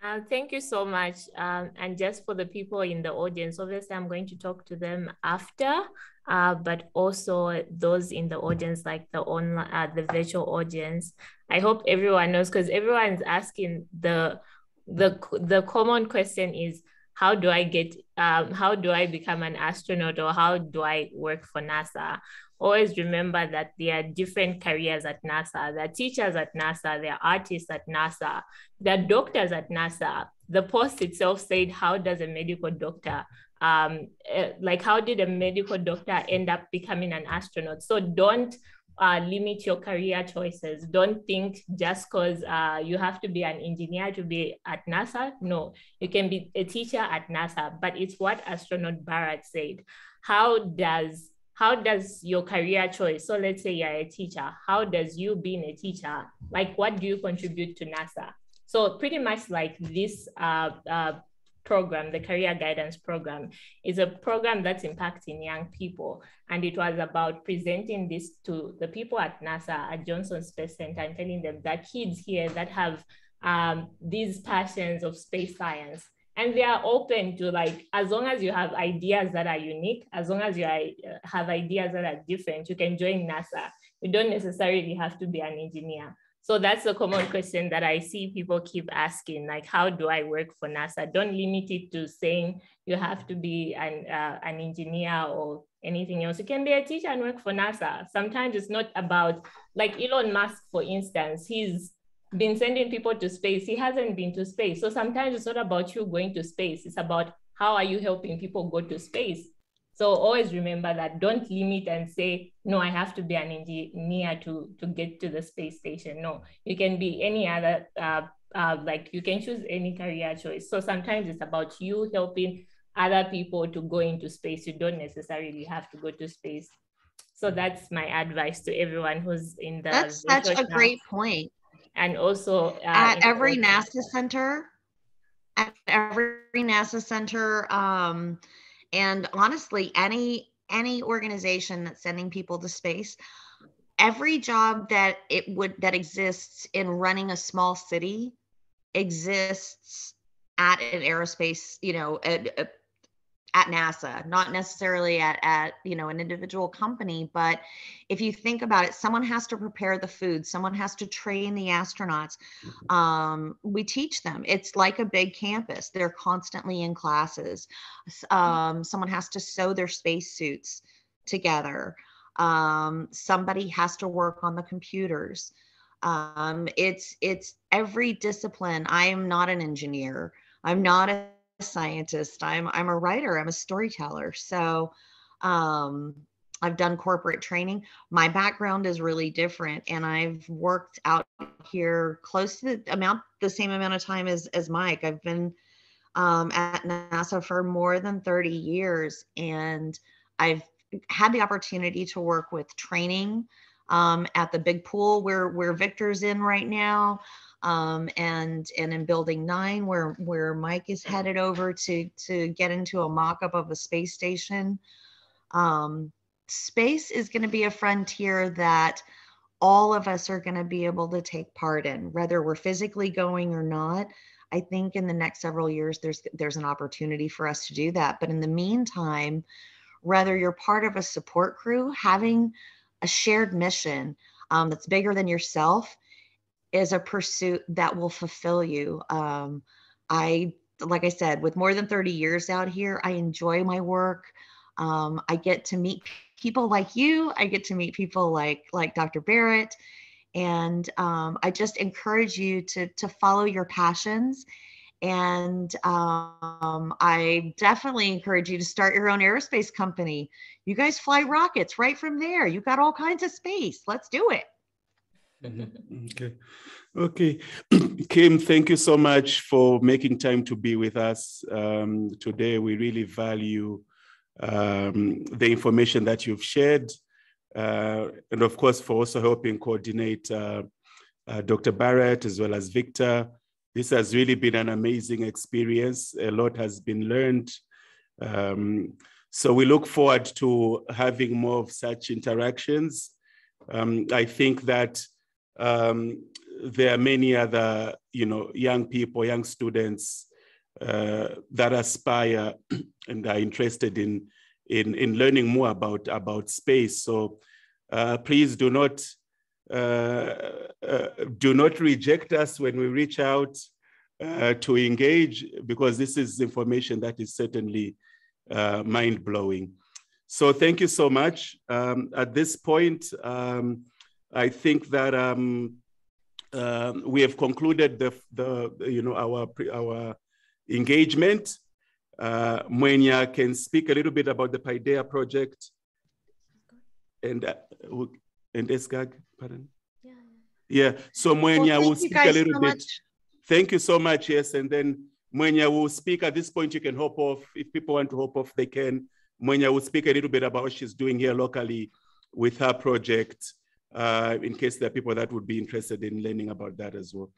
Uh, thank you so much. Um, and just for the people in the audience, obviously I'm going to talk to them after, uh, but also those in the audience, like the online, uh, the virtual audience. I hope everyone knows because everyone's asking the the the common question is how do I get um, how do I become an astronaut or how do I work for NASA? Always remember that there are different careers at NASA. There are teachers at NASA, there are artists at NASA, there are doctors at NASA. The post itself said, How does a medical doctor, um, uh, like, how did a medical doctor end up becoming an astronaut? So don't uh, limit your career choices. Don't think just because uh, you have to be an engineer to be at NASA. No, you can be a teacher at NASA, but it's what astronaut Barratt said. How does how does your career choice so let's say you're a teacher how does you being a teacher like what do you contribute to nasa? So pretty much like this uh, uh, program the career guidance program is a program that's impacting young people. And it was about presenting this to the people at nasa at johnson space center and telling them that kids here that have um, these passions of space science and they are open to like as long as you have ideas that are unique as long as you are, uh, have ideas that are different you can join nasa. You don't necessarily have to be an engineer. So that's a common question that i see people keep asking like how do i work for nasa? Don't limit it to saying you have to be an, uh, an engineer or anything else. You can be a teacher and work for nasa. Sometimes it's not about like elon musk for instance he's been sending people to space. He hasn't been to space. So sometimes it's not about you going to space. It's about how are you helping people go to space. So always remember that don't limit and say, no, I have to be an engineer to, to get to the space station. No, you can be any other, uh, uh, like you can choose any career choice. So sometimes it's about you helping other people to go into space. You don't necessarily have to go to space. So that's my advice to everyone who's in the. That's such a great point and also uh, at every NASA center, at every NASA center, um, and honestly, any any organization that's sending people to space, every job that it would that exists in running a small city exists at an aerospace, you know, at, at NASA, not necessarily at, at you know an individual company, but if you think about it, someone has to prepare the food, someone has to train the astronauts. Um, we teach them. It's like a big campus. They're constantly in classes. Um, someone has to sew their spacesuits together. Um, somebody has to work on the computers. Um, it's it's every discipline. I am not an engineer. I'm not a scientist. I'm I'm a writer. I'm a storyteller. So um, I've done corporate training. My background is really different, and I've worked out here close to the amount, the same amount of time as as Mike. I've been um, at NASA for more than 30 years, and I've had the opportunity to work with training um, at the big pool where where Victor's in right now, um, and and in Building Nine where where Mike is headed over to to get into a mock-up of a space station. Um, space is going to be a frontier that all of us are going to be able to take part in, whether we're physically going or not. I think in the next several years, there's there's an opportunity for us to do that. But in the meantime, whether you're part of a support crew, having a shared mission um, that's bigger than yourself is a pursuit that will fulfill you. Um, I, like I said, with more than 30 years out here, I enjoy my work. Um, I get to meet people like you. I get to meet people like like Dr. Barratt, and um, I just encourage you to to follow your passions and um, I definitely encourage you to start your own aerospace company. You guys fly rockets right from there. You got all kinds of space. Let's do it. okay. Okay. Kim, thank you so much for making time to be with us um, today. We really value um, the information that you've shared. Uh, and of course, for also helping coordinate uh, uh, Dr. Barratt as well as Victor this has really been an amazing experience. A lot has been learned. Um, so we look forward to having more of such interactions. Um, I think that um, there are many other, you know, young people, young students uh, that aspire and are interested in, in, in learning more about, about space. So uh, please do not uh, uh, do not reject us when we reach out uh, to engage because this is information that is certainly mind blowing. So thank you so much. Um, at this point, um, I think that um, uh, we have concluded the, the you know our our engagement. Uh, Mwenya can speak a little bit about the Paideia project and and SGAC, pardon? Yeah. Yeah, so Mwenya well, will speak a little so bit. Much. Thank you so much, yes. And then Mwenya will speak at this point, you can hop off. If people want to hop off, they can. Mwenya will speak a little bit about what she's doing here locally with her project, uh, in case there are people that would be interested in learning about that as well.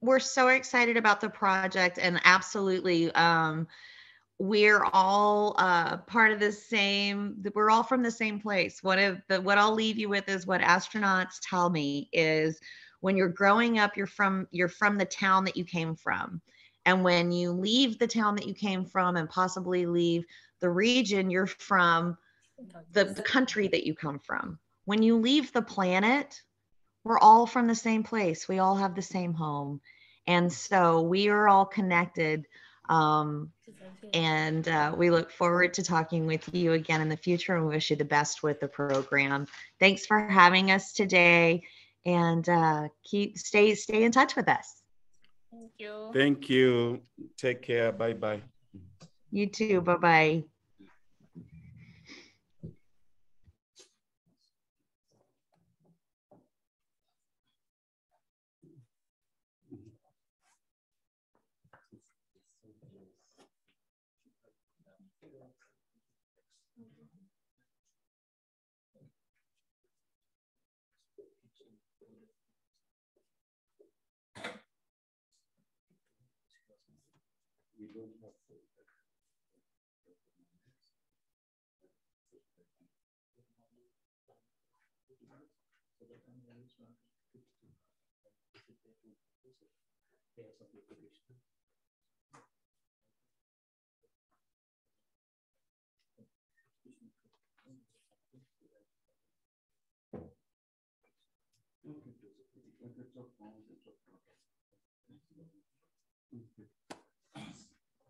We're so excited about the project and absolutely, um, we're all uh, part of the same we're all from the same place. What if the what i'll leave you with is what astronauts tell me is when you're growing up you're from you're from the town that you came from. And when you leave the town that you came from and possibly leave the region you're from the, the country that you come from when you leave the planet we're all from the same place we all have the same home and so we are all connected um, and uh, we look forward to talking with you again in the future and wish you the best with the program. Thanks for having us today and uh, keep stay stay in touch with us. Thank you. Thank you. Take care. Bye bye. You too. Bye bye.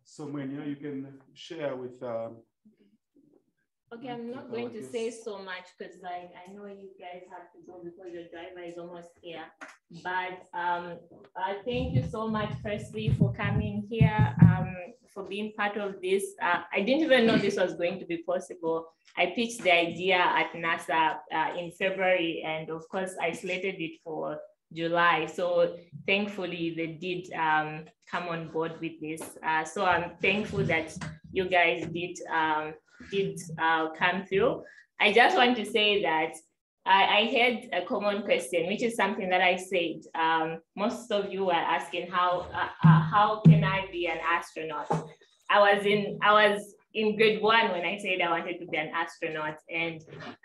So Mwenya, you can share with um, Okay, I'm not going to say so much because like I know you guys have to go because your driver is almost here. But um, uh, thank you so much, firstly, for coming here, um, for being part of this. Uh, I didn't even know this was going to be possible. I pitched the idea at NASA uh, in February, and of course, I slated it for July. So thankfully, they did um, come on board with this. Uh, so I'm thankful that you guys did um, did uh, come through. I just want to say that I, I had a common question, which is something that I said. Um, most of you were asking how uh, uh, how can I be an astronaut? I was in I was in grade one when I said I wanted to be an astronaut, and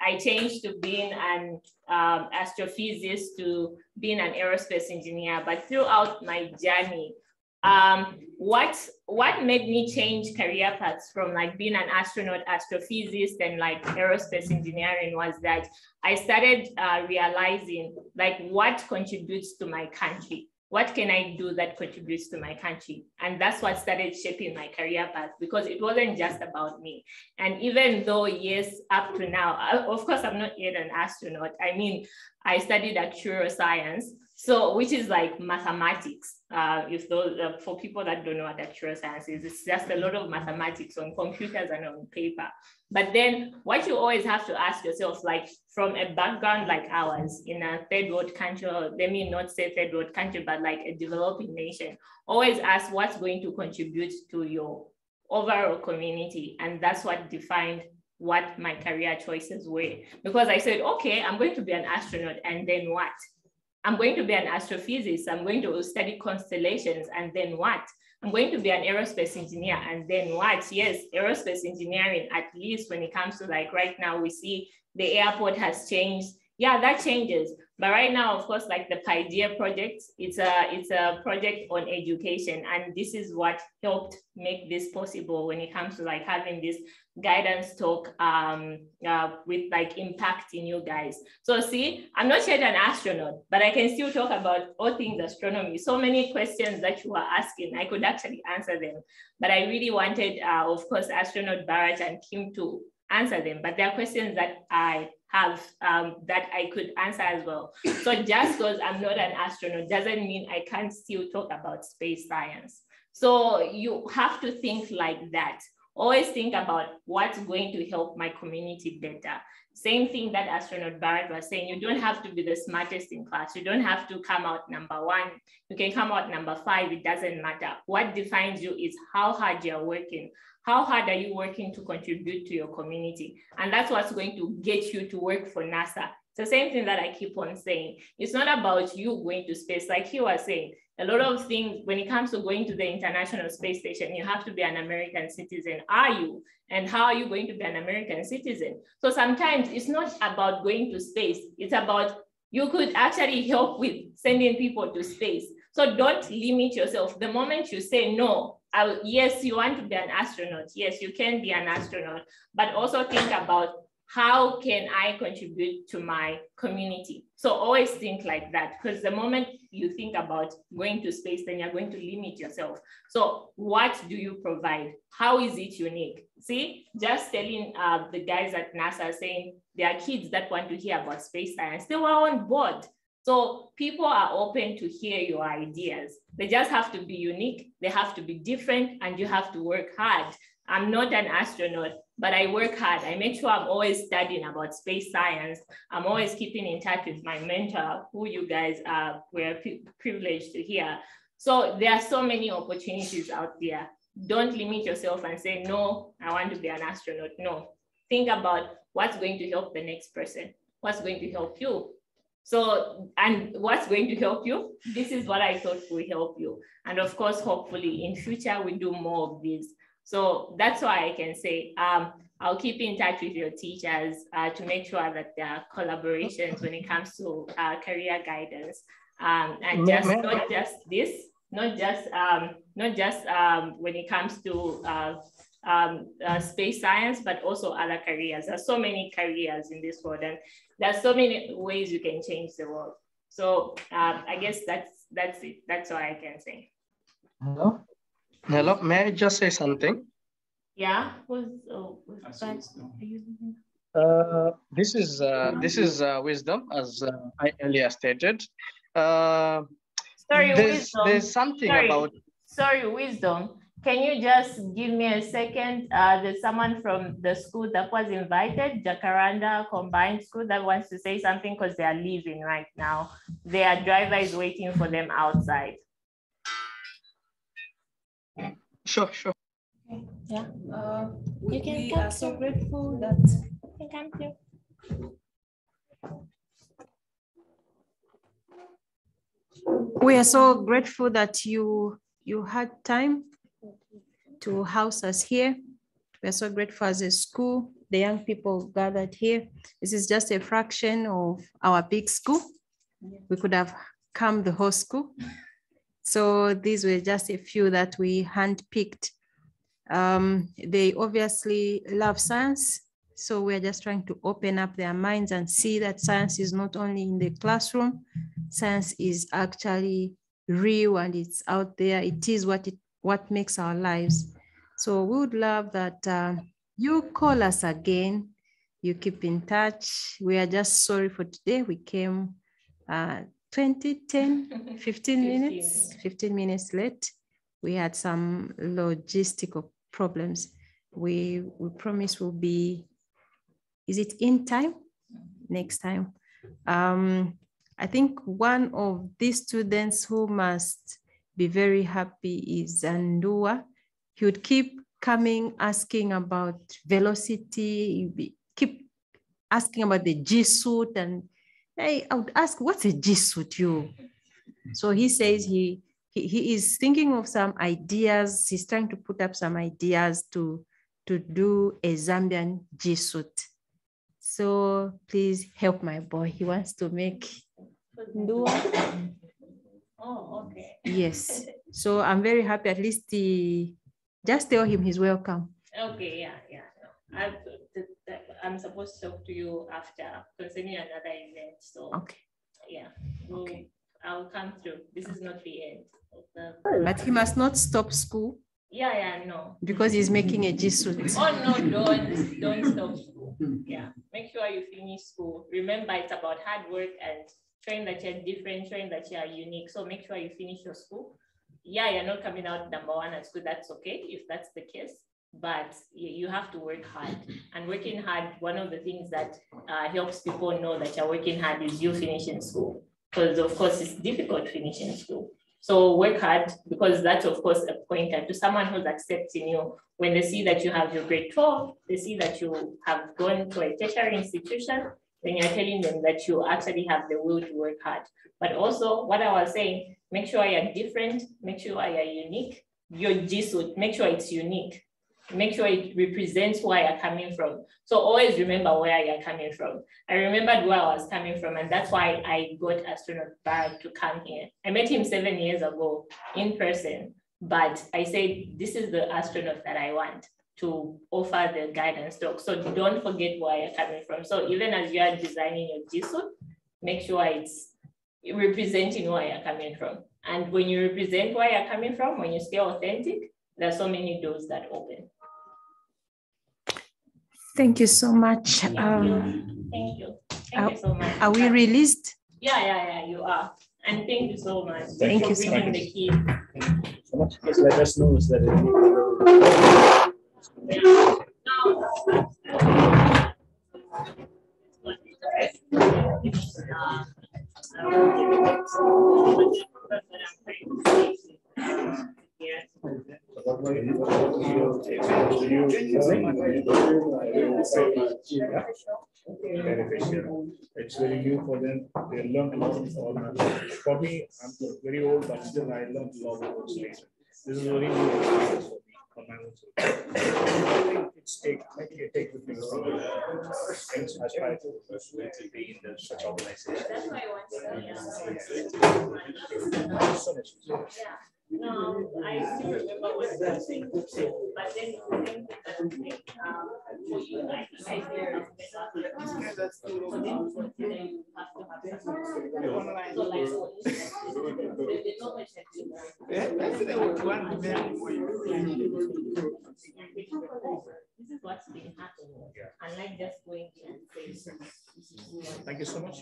I changed to being an um, astrophysicist to being an aerospace engineer. But throughout my journey, um, what what made me change career paths from like being an astronaut, astrophysicist, and like aerospace engineering was that I started uh, realizing like what contributes to my country. What can I do that contributes to my country? And that's what started shaping my career path because it wasn't just about me. And even though, yes, up to now, uh, of course, I'm not yet an astronaut. I mean, I studied actuarial science, so, which is like mathematics. Uh, if those uh, for people that don't know what actuarial science is, it's just a lot of mathematics on computers and on paper. But then, what you always have to ask yourself, like from a background like ours in a third world country, or let me not say third world country, but like a developing nation, always ask what's going to contribute to your overall community, and that's what defined what my career choices were. Because I said, okay, I'm going to be an astronaut, and then what? I'm going to be an astrophysicist. I'm going to study constellations. And then what? I'm going to be an aerospace engineer. And then what? Yes, aerospace engineering, at least when it comes to like right now, we see the airport has changed. Yeah, that changes. But right now, of course, like the Paideia project, it's a, it's a project on education. And this is what helped make this possible when it comes to like having this guidance talk um, uh, with like impact in you guys. So see, I'm not yet an astronaut, but I can still talk about all things astronomy. So many questions that you are asking, I could actually answer them. But I really wanted, uh, of course, astronaut Barratt and Kim to answer them. But there are questions that I have um, that I could answer as well. So just because I'm not an astronaut doesn't mean I can't still talk about space science. So you have to think like that. Always think about what's going to help my community better. Same thing that astronaut Barratt was saying, you don't have to be the smartest in class. You don't have to come out number one. You can come out number five, it doesn't matter. What defines you is how hard you're working, how hard are you working to contribute to your community? And that's what's going to get you to work for NASA. It's the same thing that I keep on saying. It's not about you going to space. Like he was saying, a lot of things when it comes to going to the International Space Station, you have to be an American citizen. Are you? And how are you going to be an American citizen? So sometimes it's not about going to space. It's about you could actually help with sending people to space. So don't limit yourself. The moment you say no, I, yes, you want to be an astronaut. Yes, you can be an astronaut, but also think about how can I contribute to my community? So always think like that, because the moment you think about going to space, then you're going to limit yourself. So what do you provide? How is it unique? See, just telling uh, the guys at NASA saying there are kids that want to hear about space science, they were on board. So people are open to hear your ideas. They just have to be unique, they have to be different, and you have to work hard. I'm not an astronaut, but I work hard. I make sure I'm always studying about space science. I'm always keeping in touch with my mentor, who you guys are, were privileged to hear. So there are so many opportunities out there. Don't limit yourself and say, no, I want to be an astronaut. No, think about what's going to help the next person, what's going to help you. So, and what's going to help you? This is what I thought will help you. And of course, hopefully in future, we do more of this. So that's why I can say, um, I'll keep in touch with your teachers uh, to make sure that there are collaborations when it comes to uh, career guidance. Um, and just not just this, not just um, not just um, when it comes to uh, um, uh, space science, but also other careers. There's so many careers in this world, and there's so many ways you can change the world. So um, I guess that's that's it. That's all I can say. Hello. Hello. May I just say something? Yeah. Who's, oh, who's uh, this is uh, this is uh, wisdom, as uh, I earlier stated. Uh, Sorry, there's, wisdom. there's something Sorry. about Sorry, wisdom. Can you just give me a second? Uh, there's someone from the school that was invited, Jacaranda Combined School, that wants to say something because they are leaving right now. Their driver is waiting for them outside. Sure, sure. Yeah. Uh, You can we are so grateful that You can come here. we are so grateful that you you had time to house us here. We are so grateful as a school, the young people gathered here. This is just a fraction of our big school. We could have come the whole school. So these were just a few that we handpicked. Um, they obviously love science. So we're just trying to open up their minds and see that science is not only in the classroom, science is actually real and it's out there. It is what it what makes our lives. So we would love that uh, you call us again. You keep in touch. We are just sorry for today. We came uh, 20, 10, 15 minutes, 15 minutes late. We had some logistical problems. We, we promise we'll be, is it in time? Next time. Um, I think one of these students who must be very happy is Andua. He would keep coming asking about velocity, be- keep asking about the G suit and hey, I would ask, what's a G suit you? So he says he, he, he is thinking of some ideas. He's trying to put up some ideas to, to do a Zambian G suit. So please help my boy. He wants to make Ndua. Oh, okay. Yes. So I'm very happy. At least the, just tell him he's welcome. Okay, yeah, yeah. I, I'm supposed to talk to you after concerning another event. So Okay. yeah, we'll, I'll come through. This is not the end. the- But he must not stop school Yeah, yeah, no. because he's making a G suit. Oh no, don't don't stop school. Yeah, make sure you finish school. Remember, it's about hard work and showing that you're different, showing that you are unique. So make sure you finish your school. Yeah, you're not coming out number one at school. That's okay if that's the case. But you, you have to work hard. And working hard, one of the things that uh, helps people know that you're working hard is you finishing school. Because of course it's difficult finishing school. So work hard because that's of course a pointer to someone who's accepting you. When they see that you have your grade 12, they see that you have gone to a tertiary institution, then you're telling them that you actually have the will to work hard. But also what I was saying, make sure you're different, make sure you're unique. Your G suit, make sure it's unique. Make sure it represents where you're coming from. So always remember where you're coming from. I remembered where I was coming from, and that's why I got astronaut Barratt to come here. I met him seven years ago in person, but I said, this is the astronaut that I want to offer the guidance talk. So don't forget where you're coming from. So even as you are designing your G make sure it's representing where you're coming from. And when you represent where you're coming from, when you stay authentic, there's so many doors that open. Thank you so much. Thank Um, you. Thank you. Thank are, you so much. are we released? Yeah, yeah, yeah, you are. And thank you so much. Thank for you so much. the key. So much, just let us know is that. It's very new for them. They learn a lot of all. For me, I'm very old, but still I learned a lot about space. This is very new for me. For my own self. I think it's take, I think it takes the things from the things aspire to to be in such organization. So much. No, I still remember what you saying, but then the thing that I think, um, for you, I think I still have better. For them to consider you have to have This is what's been happening. Unlike just going in and saying. Thank you so much.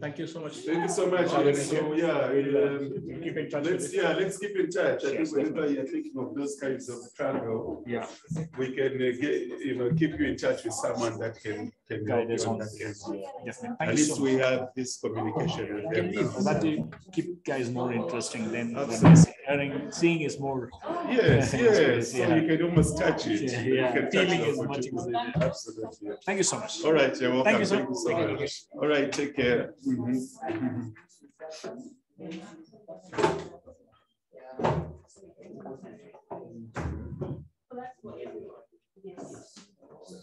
Thank you so much. Thank you so much. Okay, So yeah, we'll, um, keep in touch. let's yeah, let's keep in touch. I Yes, think whenever you're thinking of those kinds of travel, yeah, we can uh, get you know keep you in touch with someone that can can Guide help us you on on that case. Definitely. Thank At least so we much. have this communication with them. leave, now. that will keep guys more interesting than when Absolutely. hearing, seeing is more. Yes, experience, yes. So yeah. you can almost touch it. Yeah, You can touch Feeling the is much easier. Absolutely. yeah. Thank you so much. All right, you're welcome. Thank you, sir. Thank you so Thank you. much. All right, take care. Mhm. Okay.